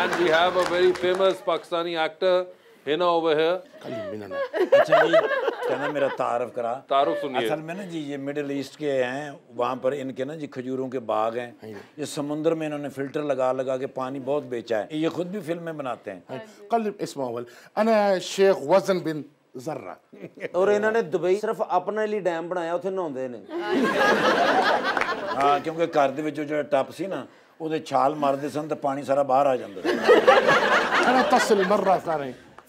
And we have a very famous Pakistani actor. Hina over here अच्छा जी क्या ना मेरा तारफ करा। तारफ सुनिए। असल में ना जी ये मिडिल ईस्ट के हैं वहाँ पर इनके ना जी खजूरों के बाग हैं। हाँ ये समुंदर में इन्होंने फ़िल्टर लगा लगा के पानी बहुत बेचा है। ये खुद भी फ़िल्में बनाते हैं। हाँ कल इसमा अना शेख वज़न बिन जर्रा। और इन्होंने दुबई सिर्फ़ अपने लिए डैम बनाया ਬਣਾਇਆ ਉੱਥੇ ने। ਨੇ क्योंकि घर ਘਰ ਦੇ ਵਿੱਚ ਜਿਹੜਾ ਟੱਪ ਸੀ ਨਾ ਉਹਦੇ ਛਾਲ ਮਾਰਦੇ ਸਨ ਤਾਂ ਪਾਣੀ ਸਾਰਾ ਬਾਹਰ ਆ ਜਾਂਦਾ ਸੀ ਅਣਾ ਤਸਲ ਮਰਰਾ ਸਾਰੇ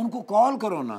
उनको कॉल करो ना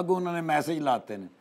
ਅੱਗੋਂ ਉਹਨਾਂ ਨੇ ਮੈਸੇਜ ਲਾਤੇ ਨੇ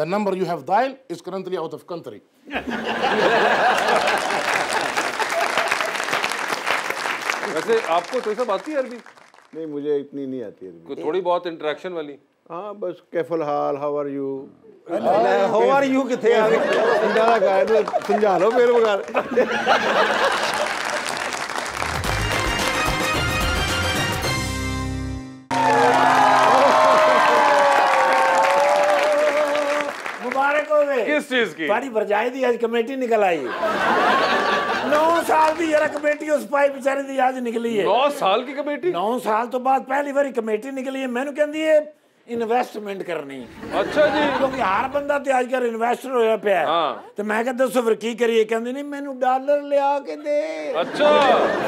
the number you have dialed is currently out of country वैसे आपको तो सब आती है अरबी नहीं मुझे इतनी नहीं आती अरबी थोड़ी बहुत इंटरेक्शन वाली हाँ बस कैफल हाल how are you how are you किथे? यार का समझा लो फिर बगार। किस चीज़ की? दी आज कमेटी निकल आई। नौ साल की कमेटी उस पाई दी आज निकली है। नौ साल की कमेटी? नौ साल तो बाद पहली बार कमेटी निकली है। मैंने ਇਨਵੈਸਟਮੈਂਟ ਕਰਨੀ। ਅੱਛਾ ਜੀ। ਕਿਉਂਕਿ ਹਰ ਬੰਦਾ ਤੇ ਅੱਜ ਕੱਲ ਇਨਵੈਸਟਰ ਹੋਇਆ ਪਿਆ। ਹਾਂ। ਤੇ ਮੈਂ ਕਹਿੰਦਾ ਦੱਸੋ ਫਿਰ ਕੀ ਕਰੀਏ? ਕਹਿੰਦੇ ਨਹੀਂ ਮੈਨੂੰ ਡਾਲਰ ਲਿਆ ਕੇ ਦੇ। ਅੱਛਾ।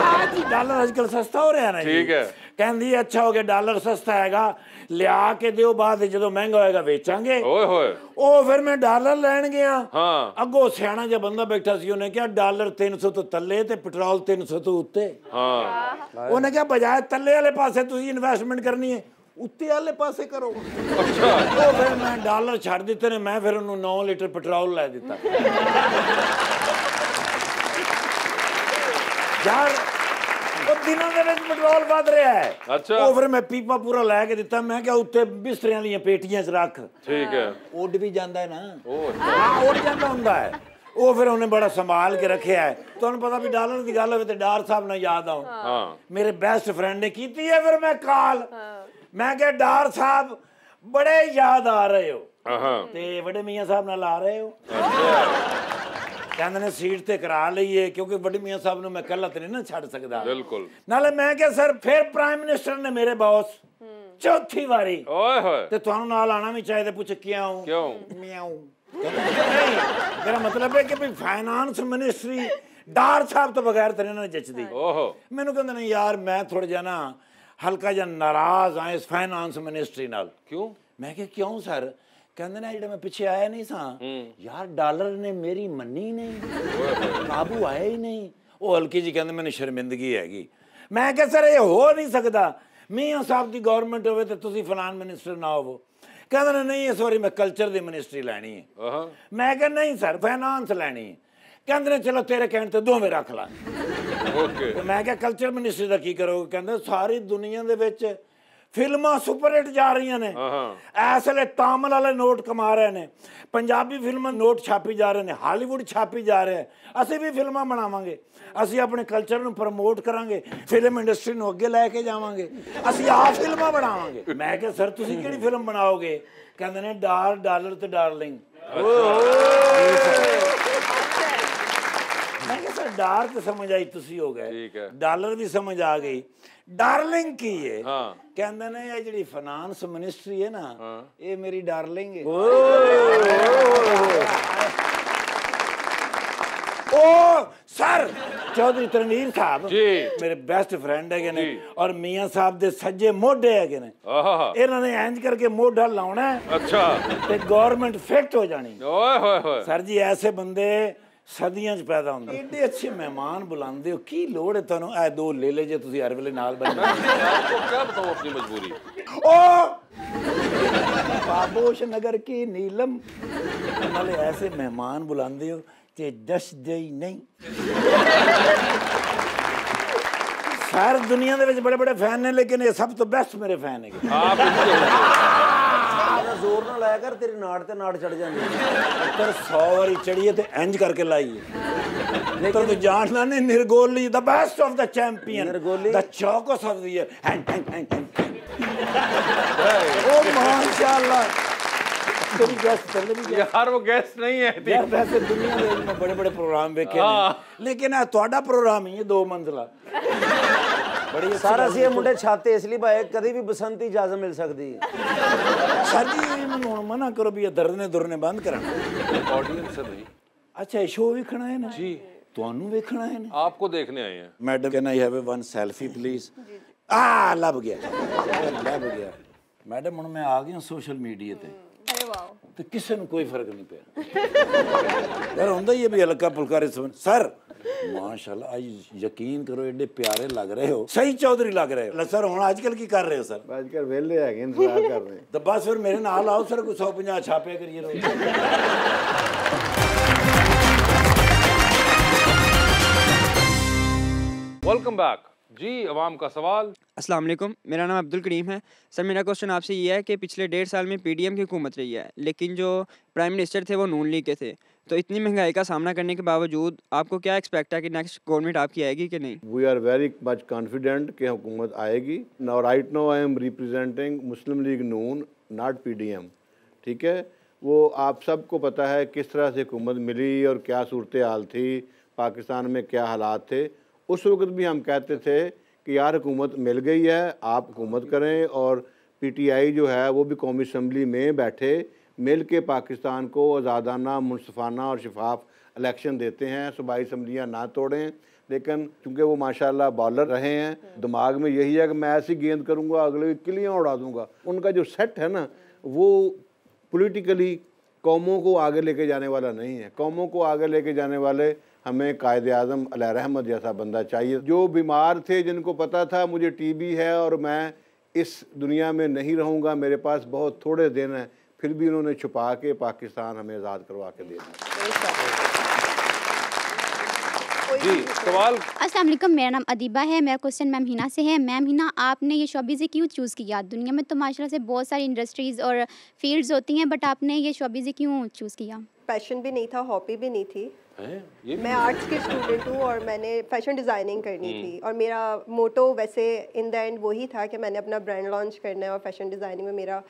ਹਾਂ ਜੀ ਡਾਲਰ ਅੱਜ ਕੱਲ ਸਸਤਾ ਹੋ ਰਿਹਾ ਨਾ ਜੀ। ਠੀਕ ਹੈ। ਕਹਿੰਦੀ ਅੱਛਾ ਹੋ ਗਿਆ ਡਾਲਰ ਸਸਤਾ ਹੈਗਾ। ਲਿਆ ਕੇ ਦਿਓ ਬਾਅਦ ਜਦੋਂ ਮਹਿੰਗਾ ਹੋਏਗਾ ਵੇਚਾਂਗੇ। ਓਏ ਹੋਏ। ਉਹ ਫਿਰ ਮੈਂ ਡਾਲਰ ਲੈਣ ਗਿਆ। ਹਾਂ। ਅੱਗੋ ਸਿਆਣਾ ਜਿਹਾ ਬੰਦਾ ਬੈਠਾ ਸੀ ਉਹਨੇ ਕਿਹਾ ਡਾਲਰ 300 ਤੋਂ ਥੱਲੇ ਤੇ ਪੈਟਰੋਲ 300 ਤੋਂ ਉੱਤੇ। ਹਾਂ। ਉਹਨੇ ਕਿਹਾ ਬਜਾਏ ਥੱਲੇ ਵਾਲੇ ਪਾਸੇ ਤੁਸੀਂ ਇਨਵੈਸਟਮੈਂਟ ਕਰਨੀ ਹੈ। ਉੱਤੇ ਵਾਲੇ ਪਾਸੇ ਕਰੋ। ਅੱਛਾ। ਉਹ ਫਿਰ ਮੈਂ ਡਾਲਰ ਛੱਡ ਦਿੱਤੇ ਨੇ ਮੈਂ ਫਿਰ ਉਹਨੂੰ 9 ਲੀਟਰ ਪੈਟਰੋਲ ਲੈ ਦਿੱਤਾ। ਯਾਰ ਉਹ ਦਿਨਾਂ ਦੇ ਵਿੱਚ ਪੈਟਰੋਲ ਵਧ ਰਿਹਾ ਹੈ। ਅੱਛਾ। ਉਹ ਫਿਰ ਮੈਂ ਪੀਪਾ ਪੂਰਾ ਲੈ ਕੇ ਦਿੱਤਾ ਮੈਂ ਕਿਹਾ ਉੱਤੇ ਬਿਸਤਰਿਆਂ ਦੀਆਂ ਪੇਟੀਆਂ 'ਚ ਰੱਖ। ਠੀਕ ਹੈ। ਉੱਡ ਵੀ ਜਾਂਦਾ ਹੈ ਨਾ। ਉਹ ਉੱਡ ਜਾਂਦਾ ਹੁੰਦਾ ਹੈ। ਉਹ ਫਿਰ ਉਹਨੇ ਬੜਾ ਸੰਭਾਲ ਕੇ ਰੱਖਿਆ ਹੈ। ਤੁਹਾਨੂੰ ਪਤਾ ਵੀ ਡਾਲਰ ਦੀ ਗੱਲ ਹੋਵੇ ਤੇ ਡਾਰ ਸਾਹਿਬ ਨਾਲ ਯਾਦ ਆਉਂ ਮੇਰੇ ਬੈਸਟ ਫਰੈਂਡ ਨੇ ਕੀਤੀ ਹੈ ਫਿਰ ਮੈਂ ਕਾਲ। ਮੈਂ ਕਿਹਾ ਡਾਰ ਸਾਹਿਬ ਬੜੇ ਯਾਦ ਆ ਰਹੇ ਹੋ। ਹਾਂ ਤੇ ਵੱਡੇ ਮੀਆਂ ਸਾਹਿਬ ਨਾਲ ਆ ਰਹੇ ਹੋ। ਕਹਿੰਦੇ ਨੇ ਸੀਟ ਤੇ ਕਰਾ ਲਈਏ ਕਿਉਂਕਿ ਵੱਡੇ ਮੀਆਂ ਸਾਹਿਬ ਨੂੰ ਮੈਂ ਕੱਲਾ ਨਹੀਂ ਨਾ ਛੱਡ ਸਕਦਾ। ਬਿਲਕੁਲ। ਨਾਲੇ ਮੈਂ ਕਿਹਾ ਸਰ ਫਿਰ ਪ੍ਰਾਈਮ ਮਿਨਿਸਟਰ ਨੇ ਮੇਰੇ ਬੌਸ ਚੌਥੀ ਵਾਰੀ ਓਏ ਹੋਏ। ਤੇ ਤੁਹਾਨੂੰ ਨਾਲ ਆਣਾ ਵੀ ਚਾਹੀਦਾ ਪੁੱਛ ਕਿਉਂ? ਕਿਉਂ? ਮਿਆਉ। ਮੇਰਾ ਮਤਲਬ ਹੈ ਕਿ ਵੀ ਫਾਈਨਾਂਸ ਮਿਨਿਸਟਰੀ ਡਾਰ ਸਾਹਿਬ ਤੋਂ ਬਗੈਰ ਤੇਰੇ ਨਾਲ ਜੱਚਦੀ। ਓਹੋ। ਮੈਨੂੰ ਕਹਿੰਦੇ ਨੇ ਯਾਰ ਮੈਂ ਥੋੜਾ ਜਨਾ ਹਲਕਾ ਜਿਹਾ ਨਾਰਾਜ਼ ਆ ਇਸ ਫਾਈਨਾਂਸ ਮਿਨਿਸਟਰੀ ਨਾਲ। ਕਿਉਂ? ਮੈਂ ਕਿਹਾ ਕਿਉਂ ਸਰ? ਕਹਿੰਦੇ ਨੇ ਜਿਹੜਾ ਮੈਂ ਪਿੱਛੇ ਆਇਆ ਨਹੀਂ ਸਾਂ ਯਾਰ ਡਾਲਰ ਨੇ ਮੇਰੀ ਮੰਨੀ ਨਹੀਂ। ਕਾਬੂ ਆਇਆ ਹੀ ਨਹੀਂ। ਉਹ ਹਲਕੀ ਜੀ ਕਹਿੰਦੇ ਮੈਨੂੰ ਸ਼ਰਮਿੰਦਗੀ ਹੈਗੀ। ਮੈਂ ਕਿਹਾ ਸਰ ਇਹ ਹੋ ਨਹੀਂ ਸਕਦਾ। ਮੀਆਂ ਸਾਹਿਬ ਦੀ ਗਵਰਨਮੈਂਟ ਹੋਵੇ ਤੇ ਤੁਸੀਂ ਫਲਾਨ ਮਿਨਿਸਟਰ ਨਾ ਹੋਵੋ। ਕਹਿੰਦੇ ਨੇ ਨਹੀਂ ਇਸ ਵਾਰੀ ਮੈਂ ਕਲਚਰ ਦੀ ਮਿਨਿਸਟਰੀ ਲੈਣੀ ਹੈ। ਮੈਂ ਕਿਹਾ ਨਹੀਂ ਸਰ ਫਾਈਨਾਂਸ ਲੈਣੀ ਹੈ। ਕਹਿੰਦੇ ਨੇ ਚਲੋ ਤੇਰੇ ਕਹਿਣ ਤੇ ਦੋਵੇਂ ਰੱਖ ਲਾ। ਓਕੇ। ਤੇ ਮੈਂ ਕਿਹਾ ਕਲਚਰ ਮਿਨਿਸਟਰੀ ਦਾ ਕੀ ਕਰੋਗੇ? ਕਹਿੰਦੇ ਸਾਰੀ ਦੁਨੀਆ ਦੇ ਵਿੱਚ ਫਿਲਮਾਂ ਸੁਪਰ ਹਿੱਟ ਜਾ ਰਹੀਆਂ ਨੇ। ਐਸ ਵੇਲੇ ਤਾਮਲ ਵਾਲੇ ਨੋਟ ਕਮਾ ਰਹੇ ਨੇ। ਪੰਜਾਬੀ ਫਿਲਮਾਂ ਨੋਟ ਛਾਪੀ ਜਾ ਰਹੇ ਨੇ ਹਾਲੀਵੁੱਡ ਛਾਪੀ ਜਾ ਰਹੇ ਅਸੀਂ ਵੀ ਫਿਲਮਾਂ ਬਣਾਵਾਂਗੇ। ਅਸੀਂ ਆਪਣੇ ਕਲਚਰ ਨੂੰ ਪ੍ਰਮੋਟ ਕਰਾਂਗੇ। ਫਿਲਮ ਇੰਡਸਟਰੀ ਨੂੰ ਅੱਗੇ ਲੈ ਕੇ ਜਾਵਾਂਗੇ। ਅਸੀਂ ਆਹ ਫਿਲਮਾਂ ਬਣਾਵਾਂਗੇ। ਮੈਂ ਕਿਹਾ ਸਰ ਤੁਸੀਂ ਕਿਹੜੀ ਫਿਲਮ ਬਣਾਓਗੇ? ਕਹਿੰਦੇ ਨੇ ਡਾਰ ਡਾਲਰ ਤੇ ਡਾਰਲਿੰਗ। ਓਹ ਡਾਰ ਸਮਝ ਆਈ ਤੁਸੀਂ ਹੋ ਗਏ। ਡਾਲਰ ਵੀ ਸਮਝ ਆ ਗਈ। ਡਾਰਲਿੰਗ ਕੀ ਹੈ। ਕਹਿੰਦੇ ਨੇ ਇਹ ਜਿਹੜੀ ਫਾਈਨਾਂਸ ਮਿਨਿਸਟਰੀ ਹੈ ਨਾ ਇਹ ਮੇਰੀ ਡਾਰਲਿੰਗ ਹੈ ਉਹ ਸਰ ਚੌਧਰੀ ਤਰਨੀਰ ਸਾਹਿਬ ਜੀ। ਮੇਰੇ ਬੈਸਟ ਫਰੈਂਡ ਹੈਗੇ ਨੇ ਔਰ ਮੀਆਂ ਸਾਹਿਬ ਦੇ ਸੱਜੇ ਮੋਢੇ ਹੈਗੇ ਨੇ। ਇਹਨਾਂ ਨੇ ਇੰਜ ਕਰਕੇ ਮੋਢਾ ਲਾਉਣਾ ਅੱਛਾ। ਤੇ ਗਵਰਨਮੈਂਟ ਫੈਕਟ ਹੋ ਜਾਣੀ। ਓਏ ਹੋਏ ਹੋਏ। ਸਰ ਜੀ ਐਸੇ ਬੰਦੇ ਸਦੀਆਂ ਚ ਪੈਦਾ ਹੁੰਦੇ ਏਡੇ ਅੱਛੇ ਮਹਿਮਾਨ ਬੁਲਾਉਂਦੇ ਹੋ ਕੀ ਲੋੜ ਹੈ ਤੁਹਾਨੂੰ ਇਹ ਦੋ ਲੈ ਲੈ ਜੇ ਤੁਸੀਂ ਹਰ ਵੇਲੇ ਨਾਲ ਬਣ आपको क्या बताऊं अपनी मजबूरी ਓ ਬਾਬੋਸ਼ ਨਗਰ ਕੀ ਨੀਲਮ ਨਾਲੇ ਐਸੇ ਮਹਿਮਾਨ ਬੁਲਾਉਂਦੇ ਹੋ ਤੇ ਦੱਸਦੇ ਹੀ ਨਹੀਂ ਸਾਰ ਦੁਨੀਆ ਦੇ ਵਿੱਚ ਬੜੇ ਬੜੇ ਫੈਨ ਨੇ ਲੇਕਿਨ ਇਹ ਸਭ ਤੋਂ ਬੈਸਟ ਮੇਰੇ ਫੈਨ ਹੈਗੇ आप इनके ਜ਼ਿਆਦਾ ਜ਼ੋਰ ਨਾ ਲਾਇਆ ਕਰ ਤੇਰੀ ਨਾੜ ਤੇ ਨਾੜ ਚੜ ਜਾਂਦੀ ਉੱਤਰ 100 ਵਾਰੀ ਚੜੀਏ ਤੇ ਇੰਜ ਕਰਕੇ ਲਾਈਏ ਲੇਕਿਨ ਤੂੰ ਜਾਣਦਾ ਨਹੀਂ ਨਿਰਗੋਲੀ ਦਾ ਬੈਸਟ ਆਫ ਦਾ ਚੈਂਪੀਅਨ ਨਿਰਗੋਲੀ? ਦਾ ਚੌਕਸ of the year hand hand hand ਓ ਮਾਸ਼ਾਅੱਲਾ ਤੇਰੀ ਗੈਸਟ ਚੱਲ ਵੀ ਗਿਆ यार वो गेस्ट नहीं है ਯਾਰ ਵੈਸੇ ਦੁਨੀਆ ਦੇ ਵਿੱਚ ਮੈਂ ਬੜੇ ਬੜੇ ਪ੍ਰੋਗਰਾਮ ਵੇਖੇ ਨੇ ਲੇਕਿਨ ਇਹ ਤੁਹਾਡਾ ਪ੍ਰੋਗਰਾਮ ਹੀ ਹੈ ਦੋ ਮੰਜ਼ਲਾ ਬੜੀ ਸਾਰਾ ਅਸੀਂ ਇਹ ਮੁੰਡੇ ਛਾਤੇ ਇਸ ਲਈ ਭਾਏ ਕਦੇ ਵੀ ਬਸੰਤ ਇਜਾਜ਼ਤ ਮਿਲ ਸਕਦੀ ਹੈ। ਸਾਡੀ ਮੈਨੂੰ ਮਨਾ ਕਰੋ ਵੀ ਇਹ ਦਰਦਨੇ ਦੁਰਨੇ ਬੰਦ ਕਰਨਾ ਆਡੀਅנס ਹੈ ਭਾਈ ਅੱਛਾ ਸ਼ੋਅ ਵੇਖਣਾ ਹੈ ਨਾ? ਜੀ। ਤੁਹਾਨੂੰ ਵੇਖਣਾ ਹੈ ਨਾ? ਆਪਕੋ ਦੇਖਣੇ ਆਏ ਹਾਂ। Madam can I have one selfie please ਆ ਲੱਭ ਗਿਆ। ਲੱਭ ਗਿਆ। ਮੈਡਮ ਹੁਣ ਮੈਂ ਆ ਗਿਆ ਸੋਸ਼ਲ ਮੀਡੀਆ ਤੇ। ਅਰੇ ਵਾਓ। तो किसी कोई फ़र्क नहीं पाया यार हों भी हल्का फुल्का रिश्वन सर माशाल्लाह आज यकीन करो एडे प्यारे लग रहे हो। सही चौधरी लग रहे हो। सर हूँ अजकल की कर रहे हो सर? अजकल वेले है इंतज़ार कर रहे तो बस फिर मेरे नाल आओ सर कुछ सौ पंजा छापे करिए वेलकम बैक जी आवाम का सवाल। अस्सलाम वालेकुम मेरा नाम अब्दुल करीम है। सर मेरा क्वेश्चन आपसे ये है कि पिछले डेढ़ साल में पीडीएम की हुकूमत रही है लेकिन जो प्राइम मिनिस्टर थे वो नून लीग के थे। तो इतनी महँगाई का सामना करने के बावजूद आपको क्या एक्सपेक्ट है कि नेक्स्ट गवर्नमेंट आपकी आएगी कि नहीं? We are very much confident कि हुकूमत आएगी। Now right now I am representing Muslim League Noon not PDM ठीक है? वो आप सबको पता है किस तरह से हुकूमत मिली और क्या सूरत हाल थी पाकिस्तान में क्या हालात थे। उस वक्त भी हम कहते थे कि यार हुकूमत मिल गई है, आप हुकूमत करें और पीटीआई जो है वो भी कौमी असम्बली में बैठे, मिल के पाकिस्तान को आज़ादाना मुनफाना और शफाफ इलेक्शन देते हैं, सूबाई असम्बलियाँ ना तोड़ें। लेकिन चूँकि वो माशाल्लाह बॉलर रहे हैं, दिमाग में यही है कि मैं ऐसी गेंद करूँगा, अगले किलियाँ उड़ा दूँगा। उनका जो सेट है ना, वो पॉलिटिकली कौमों को आगे लेके जाने वाला नहीं है। कौमों को आगे लेके जाने वाले हमें कायद अज़म रहमत जैसा बंदा चाहिए। जो बीमार थे, जिनको पता था मुझे टीबी है और मैं इस दुनिया में नहीं रहूँगा, मेरे पास बहुत थोड़े दिन हैं, फिर भी उन्होंने छुपा के पाकिस्तान हमें आज़ाद करवा के दिया। जी सवाल? अस्सलाम मेरा नाम अदीबा है मेरा क्वेश्चन मैम हिना से है। मैम हिना आपने ये शोबिज़ क्यों चूज़ किया? दुनिया में तो माशाल्लाह से बहुत सारी इंडस्ट्रीज़ और फील्ड्स होती हैं बट आपने ये शोबिज़ क्यों चूज़ किया? पैशन भी नहीं था हॉबी भी नहीं थी। ये मैं आर्ट्स की स्टूडेंट हूँ और मैंने फ़ैशन डिज़ाइनिंग करनी थी। और मेरा मोटो वैसे इन द एंड वही था कि मैंने अपना ब्रांड लॉन्च करना है और फ़ैशन डिज़ाइनिंग में मेरा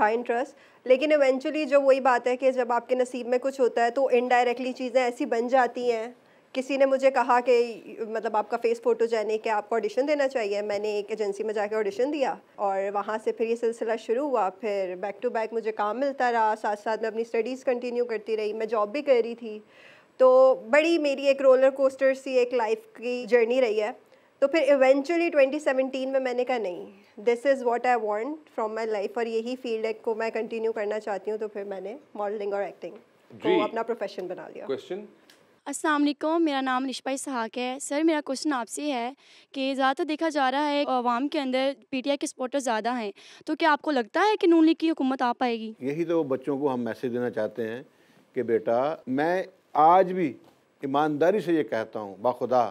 था इंटरेस्ट लेकिन इवेंचुअली जो वही बात है कि जब आपके नसीब में कुछ होता है तो इनडायरेक्टली चीज़ें ऐसी बन जाती हैं किसी ने मुझे कहा कि मतलब आपका फेस फोटोजेनिक है आपको ऑडिशन देना चाहिए। मैंने एक एजेंसी में जाकर ऑडिशन दिया और वहाँ से फिर ये सिलसिला शुरू हुआ। फिर बैक टू बैक मुझे काम मिलता रहा। साथ साथ मैं अपनी स्टडीज़ कंटिन्यू करती रही। मैं जॉब भी कर रही थी। तो बड़ी मेरी एक रोलर कोस्टर सी एक लाइफ की जर्नी रही है। तो फिर इवेंचुअली 2017 में मैंने कहा नहीं this is what I want from my life और यही फ़ील्ड है को मैं कंटिन्यू करना चाहती हूँ। तो फिर मैंने मॉडलिंग और एक्टिंग को अपना प्रोफेशन बना लिया। क्वेश्चन अस्सलाम वालेकुम मेरा नाम निष्पा सहाक है। सर मेरा क्वेश्चन आपसे है कि ज़्यादातर देखा जा रहा है अवाम के अंदर पीटीआई के सपोर्टर ज़्यादा हैं तो क्या आपको लगता है कि नून लीग की हुकूमत आ पाएगी? यही तो बच्चों को हम मैसेज देना चाहते हैं कि बेटा मैं आज भी ईमानदारी से ये कहता हूँ बाखुदा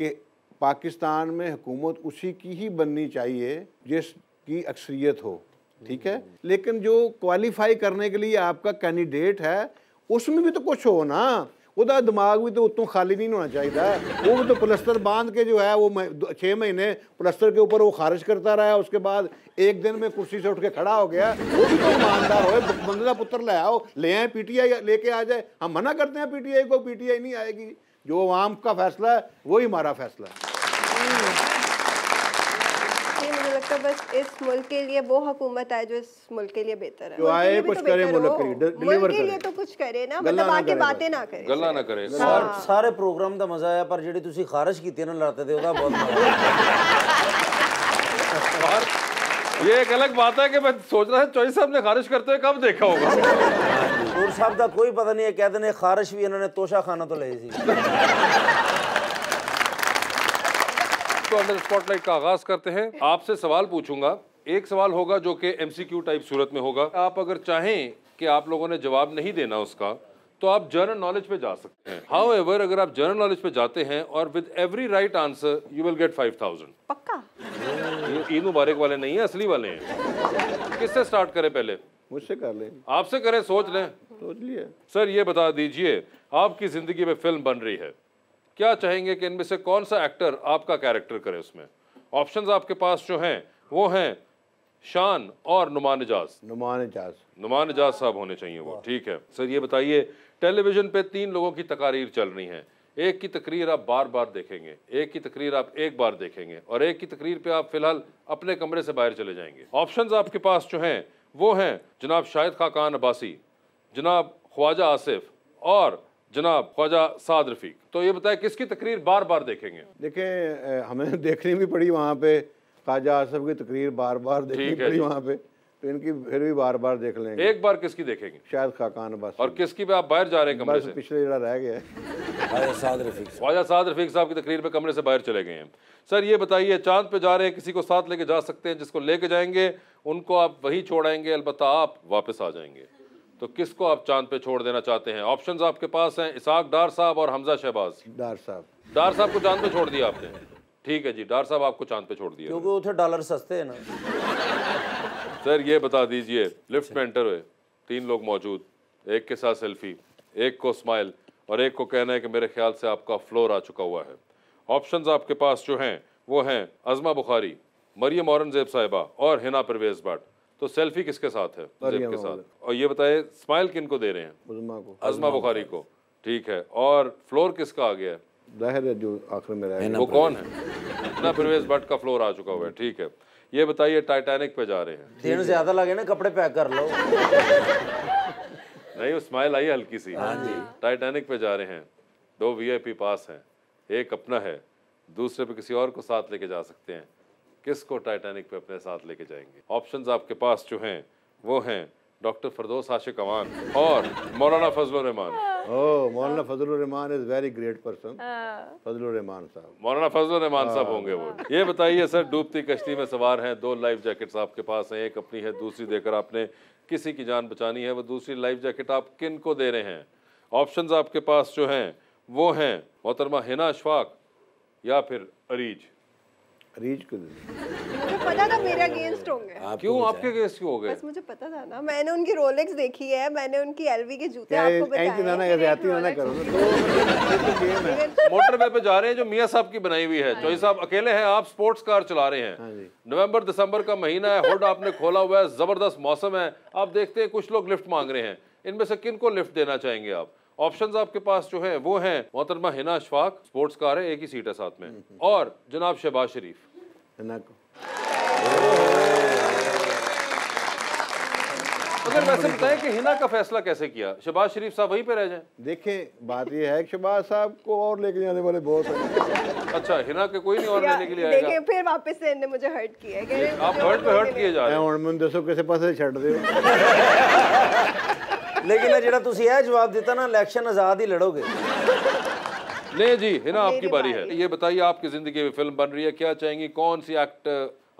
कि पाकिस्तान में हुकूमत उसी की ही बननी चाहिए जिसकी अक्सरियत हो ठीक है? लेकिन जो क्वालिफाई करने के लिए आपका कैंडिडेट है उसमें भी तो कुछ हो ना। ਉਹਦਾ ਦਿਮਾਗ ਵੀ ਤਾਂ ਉਤੋਂ ਖਾਲੀ नहीं होना चाहिए वो भी तो प्लस्तर बांध के जो है वो मह- दो- छः महीने प्लस्तर के ऊपर वो खारिज करता रहा उसके बाद एक दिन में कुर्सी से उठ के खड़ा हो गया वो भी तो ईमानदार हो बंदे का पुत्र ले आओ ले आए पीटीआई लेके आ जाए हम मना करते हैं पीटीआई को पीटीआई नहीं आएगी जो आवाम का फैसला है वही हमारा फैसला है नहीं मुझे लगता है बस इस मुल्क के लिए वो हुकूमत आए जो इस मुल्क के लिए बेहतर है जो मुल्क के आए लिए भी कुछ तो करे बेहतर मुल्क हो। के लिए, डि- मुल्क डिलीवर के लिए करे। तो कुछ करे ना गल्ला मतलब ना आके करे बातें बस। ना करे ਗੱਲਾਂ ਨਾ ਕਰੇ ਸਰ ਸਾਰੇ ਪ੍ਰੋਗਰਾਮ ਦਾ ਮਜ਼ਾ ਆਇਆ ਪਰ ਜਿਹੜੀ ਤੁਸੀਂ ਖਾਰਸ਼ ਕੀਤੀ ਨਾ ਲੜਤੇ ਤੇ ਉਹਦਾ ਬਹੁਤ ਮਜ਼ਾ ਆਇਆ और ये एक अलग बात है कि मैं सोच रहा था चौधरी साहब ने खारिज करते हुए कब देखा होगा ਨੂਰ ਸਾਹਿਬ ਦਾ ਕੋਈ ਪਤਾ ਨਹੀਂ ਹੈ ਕਹਿੰਦੇ ਨੇ ਖਾਰਸ਼ ਵੀ ਇਹਨਾਂ ਨੇ ਤੋਸ਼ਾ ਖਾਨਾ ਤੋਂ ਲਈ तो अंडर स्पॉटलाइट का आगाज़ करते हैं। आपसे सवाल पूछूँगा। एक सवाल होगा जो कि एमसीक्यू टाइप सूरत में होगा। आप अगर चाहें कि आप लोगों ने जवाब नहीं देना उसका तो आप जनरल नॉलेज पे जा सकते हैं। हाउ एवर अगर आप जनरल नॉलेज पे जाते हैं और with every right answer you will get five thousand पक्का? ये ईद मुबारक वाले नहीं है असली वाले हैं। किससे स्टार्ट करें पहले? मुझसे कर लें। आपसे करें सोच लें। सोच लिया सर ये बता दीजिए आपकी ज़िंदगी में फ़िल्म बन रही है। क्या चाहेंगे कि इनमें से कौन सा एक्टर आपका कैरेक्टर करे उसमें? ऑप्शंस आपके पास जो हैं वो हैं शान और नुमान इजाज नुमान एजाज। नुमान इजाज साहब होने चाहिए वो ठीक है। सर ये बताइए टेलीविज़न पे तीन लोगों की तकारीर चल रही हैं। एक की तकरीर आप बार बार देखेंगे एक की तकरीर आप एक बार देखेंगे और एक की तकरीर पे आप फ़िलहाल अपने कमरे से बाहर चले जाएँगे। ऑप्शंस आपके पास जो हैं वो हैं जनाब शाहिद खाकान अब्बासी जनाब ख्वाजा आसिफ और जनाब ख्वाजा साद रफीक तो ये बताएँ किसकी तकरीर बार बार देखेंगे? देखें हमें देखनी भी पड़ी वहाँ पे ख्वाजा आसफ की तकरीर बार बार देखनी पड़ी वहाँ पे तो इनकी फिर भी बार बार देख लेंगे। एक बार किसकी देखेंगे? शायद खाकान बस और किसकी पे आप बाहर जा रहे हैं कमरे से? पिछले जरा रह गया। है आया साद रफीक ख्वाजा साद रफीक साहब की तकरीर पे कमरे से बाहर चले गए हैं। सर ये बताइए चाँद पे जा रहे हैं किसी को साथ लेके जा सकते हैं जिसको लेके जाएँगे उनको आप वहीं छोड़ाएँगे अलबत्ता आप वापस आ जाएँगे। तो किसको आप चाँद पे छोड़ देना चाहते हैं? ऑप्शंस आपके पास हैं इसाक डार साहब और हमजा शहबाज। डार साहब। डार साहब को चाँद पे छोड़ दिया आपने? ठीक है जी डार साहब आपको चाँद पे छोड़ दिया। क्योंकि उथे डॉलर सस्ते हैं ना। सर ये बता दीजिए लिफ्ट में एंटर हुए तीन लोग मौजूद एक के साथ सेल्फी एक को स्माइल और एक को कहना है कि मेरे ख्याल से आपका फ्लोर आ चुका हुआ है। ऑप्शंस आपके पास जो हैं वो हैं अजमा बुखारी मरियम औरंगज़ेब साहिबा और हिना परवेज भट्ट। तो सेल्फी किसके साथ है? जेब के साथ। और ये बताए स्माइल किन को दे रहे हैं? को। अजमा बुखारी को। ठीक है। और फ्लोर किसका आ गया है? ज़ाहिर है जो आखिर में रह वो कौन है? हिना परवेज भट्ट का फ्लोर आ चुका हुआ है। ठीक है। ये बताइए टाइटैनिक पे जा रहे हैं। दिन ज़्यादा लगे ना कपड़े पैक कर लो। नहीं वो स्माइल आई है हल्की सी। टाइटैनिक पे जा रहे हैं। दो वीआईपी पास हैं। एक अपना है। दूसरे पे किसी और को साथ लेके जा सकते हैं। किसको टाइटैनिक पे अपने साथ लेके जाएँगे? ऑप्शंस आपके पास जो हैं वो हैं डॉक्टर फरदोस आशिक अवान और मौलाना Fazal Rehman oh Maulana Fazal Rehman is very great person Fazal Rehman साहब. मौलाना फजल रहमान साहब होंगे वो। ये बताइए सर डूबती कश्ती में सवार हैं दो लाइफ जैकेट्स आपके पास हैं एक अपनी है दूसरी देकर आपने किसी की जान बचानी है वो दूसरी लाइफ जैकेट आप किन को दे रहे हैं? ऑप्शंस आपके पास जो हैं वो हैं मोहतरमा हिना अशफाक या फिर अरीज। रीच को दे। मुझे पता था मेरे अगेंस्ट होंगे। आप क्यों? आपके केस क्यों हो गए? बस मुझे पता था ना। मैंने उनकी रोलेक्स देखी है मैंने उनकी एलवी के जूते आपको ना ना बताए ना ना करो ना तो। मोटरवे पे जा रहे हैं जो मियाँ साहब की बनाई हुई है। चौधरी साहब अकेले हैं आप स्पोर्ट्स कार चला रहे हैं। नवंबर दिसंबर का महीना है हुड आपने खोला हुआ है ज़बरदस्त मौसम है। आप देखते हैं कुछ लोग लिफ्ट मांग रहे हैं। इनमें से किन को लिफ्ट देना चाहेंगे आप? ऑप्शंस आपके पास जो है वो हैं मोहतरमा हिना अशफाक स्पोर्ट्स कार है एक ही सीट है साथ में और जनाब शहबाज शरीफ ना को अगर वैसे बताएं कि हिना का फैसला कैसे किया शहबाज शरीफ साहब वहीं पे रह जाएं देखें बात ये है कि शहबाज साहब को और लेके जाने वाले बहुत हैं अच्छा हिना के कोई नहीं और लेने के लिए आएगा देखिए फिर वापस से इन्होंने मुझे हर्ट किया है कह रहे हैं, आप मुझे हर्ट पे और हर्ट लेने किए जा रहे मैं हैं ਹੁਣ ਮੈਨੂੰ ਦੱਸੋ ਕਿਸੇ ਪਾਸੇ ਛੱਡ ਦਿਓ ਲੇਕਿਨ ਇਹ ਜਿਹੜਾ ਤੁਸੀਂ ਇਹ ਜਵਾਬ ਦਿੱਤਾ ਨਾ ਇਲੈਕਸ਼ਨ ਆਜ਼ਾਦ ਹੀ ਲੜੋਗੇ नहीं जी हिना आपकी मेरी बारी है बारी। ये बताइए आपकी जिंदगी में फिल्म बन रही है क्या चाहेंगी कौन सी एक्ट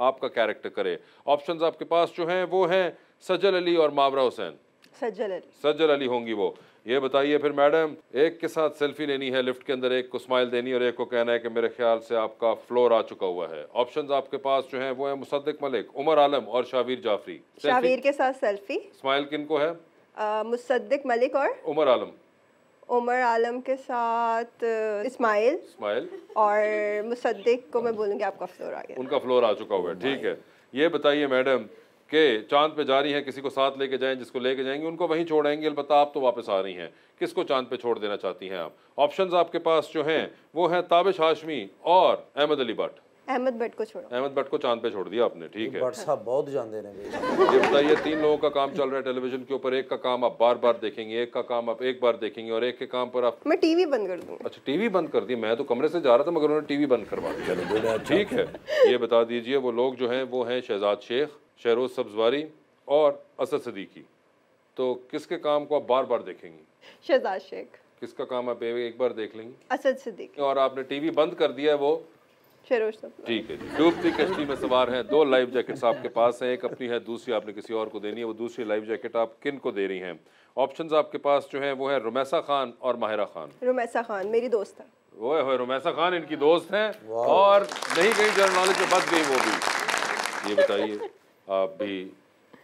आपका कैरेक्टर करे ऑप्शंस आपके पास जो हैं वो हैं सजल अली और मावरा हुसैन सज्जल अली सज्जल अली होंगी वो ये बताइए फिर मैडम एक के साथ सेल्फी लेनी है लिफ्ट के अंदर एक को स्माइल देनी और एक को कहना है कि मेरे ख्याल से आपका फ्लोर आ चुका हुआ है ऑप्शंस आपके पास जो हैं वो है मुसद्दिक मलिक उमर आलम और शावीर जाफरी शावीर के साथ सेल्फी स्माइल किन को है मुसद्दिक मलिक और उमर आलम। उमर आलम के साथ अ, इस्माइल और मुसद्दिक को मैं बोलूँगी आपका फ्लोर आ गया। उनका फ्लोर आ चुका हुआ है ठीक है। ये बताइए मैडम कि चाँद पे जा रही हैं किसी को साथ लेके जाएँ जिसको लेके जाएँगे उनको वहीं छोड़ेंगे अलबत्ता आप तो वापस आ रही हैं। किसको चाँद पे छोड़ देना चाहती हैं आप? ऑप्शंस आपके पास जो हैं वो हैं ताबिश हाशमी और अहमद अली भट्ट। अहमद भट्ट को छोड़ा। अहमद भट्ट को चाँद पे छोड़ दिया आपने ठीक है। भट्ट साहब बहुत जानते ने ये बताइए तीन लोगों का काम चल रहा है टेलीविज़न के ऊपर एक का काम आप बार बार देखेंगे एक का काम आप एक बार देखेंगे और एक के काम पर आप मैं टीवी बंद कर दूँ। अच्छा टीवी बंद कर दी मैं तो कमरे से जा रहा था मगर उन्होंने टीवी बंद करवा दिया। अच्छा। ठीक है ये बता दीजिए वो लोग जो है वो है शहजाद शेख शहरोज सब्जवारी और असद सदीकी। तो किसके काम को आप बार बार देखेंगी? शहजाद शेख। किसका काम आप एक बार देख लेंगी? असद सिद्दीकी और आपने टीवी बंद कर दिया है वो ठीक है जी। डूबती कश्ती में सवार हैं। दो लाइफ जैकेट्स आपके पास हैं। एक अपनी है दूसरी आपने किसी और को देनी है। वो दूसरी लाइफ जैकेट आप किन को दे रही हैं? ऑप्शंस आपके पास जो हैं वो है रुमैसा खान और माहिरा खान रुमैसा खान मेरी दोस्त है। ओए होए रुमैसा खान इनकी दोस्त हैं। और नहीं गई जनरल नॉलेज में बच गई वो भी। ये बताइए आप भी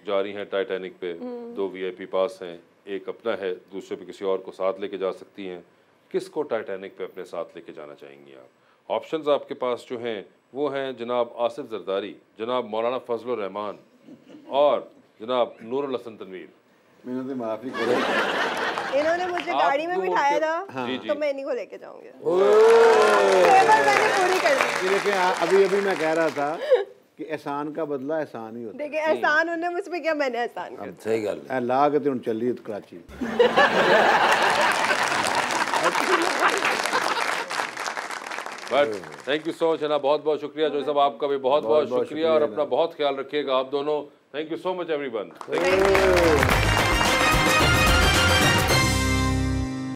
जा रही हैं टाइटैनिक पे। दो वीआईपी पास हैं। एक अपना है दूसरे पे किसी और को साथ लेके जा सकती हैं। किसको टाइटैनिक पे अपने साथ लेके जाना चाहेंगी आप? ऑप्शंस आपके पास जो हैं वो हैं जनाब आसिफ जरदारी जनाब मौलाना फजल रहमान और जनाब नूरुल हसन तनवीर मैंने तो माफी करो इन्होंने मुझे आप गाड़ी में लोग बिठाया के- था जी, जी। तो मैं इन्हीं को लेके जाऊंगी केवल मैंने पूरी कर दी कि लेकिन आ- अभी अभी मैं कह रहा था कि एहसान का बदला एहसान ही होता देखिए एहसान उन्होंने मुझ पे किया मैंने एहसान कर ਸਹੀ ਗੱਲ है ए, ला के तो हुन चली Karachi but thank you so much है ना बहुत बहुत शुक्रिया जो साहब आपका भी बहुत बहुत बहुत शुक्रिया और अपना बहुत ख्याल रखिएगा आप दोनों। Thank you so much everyone दिया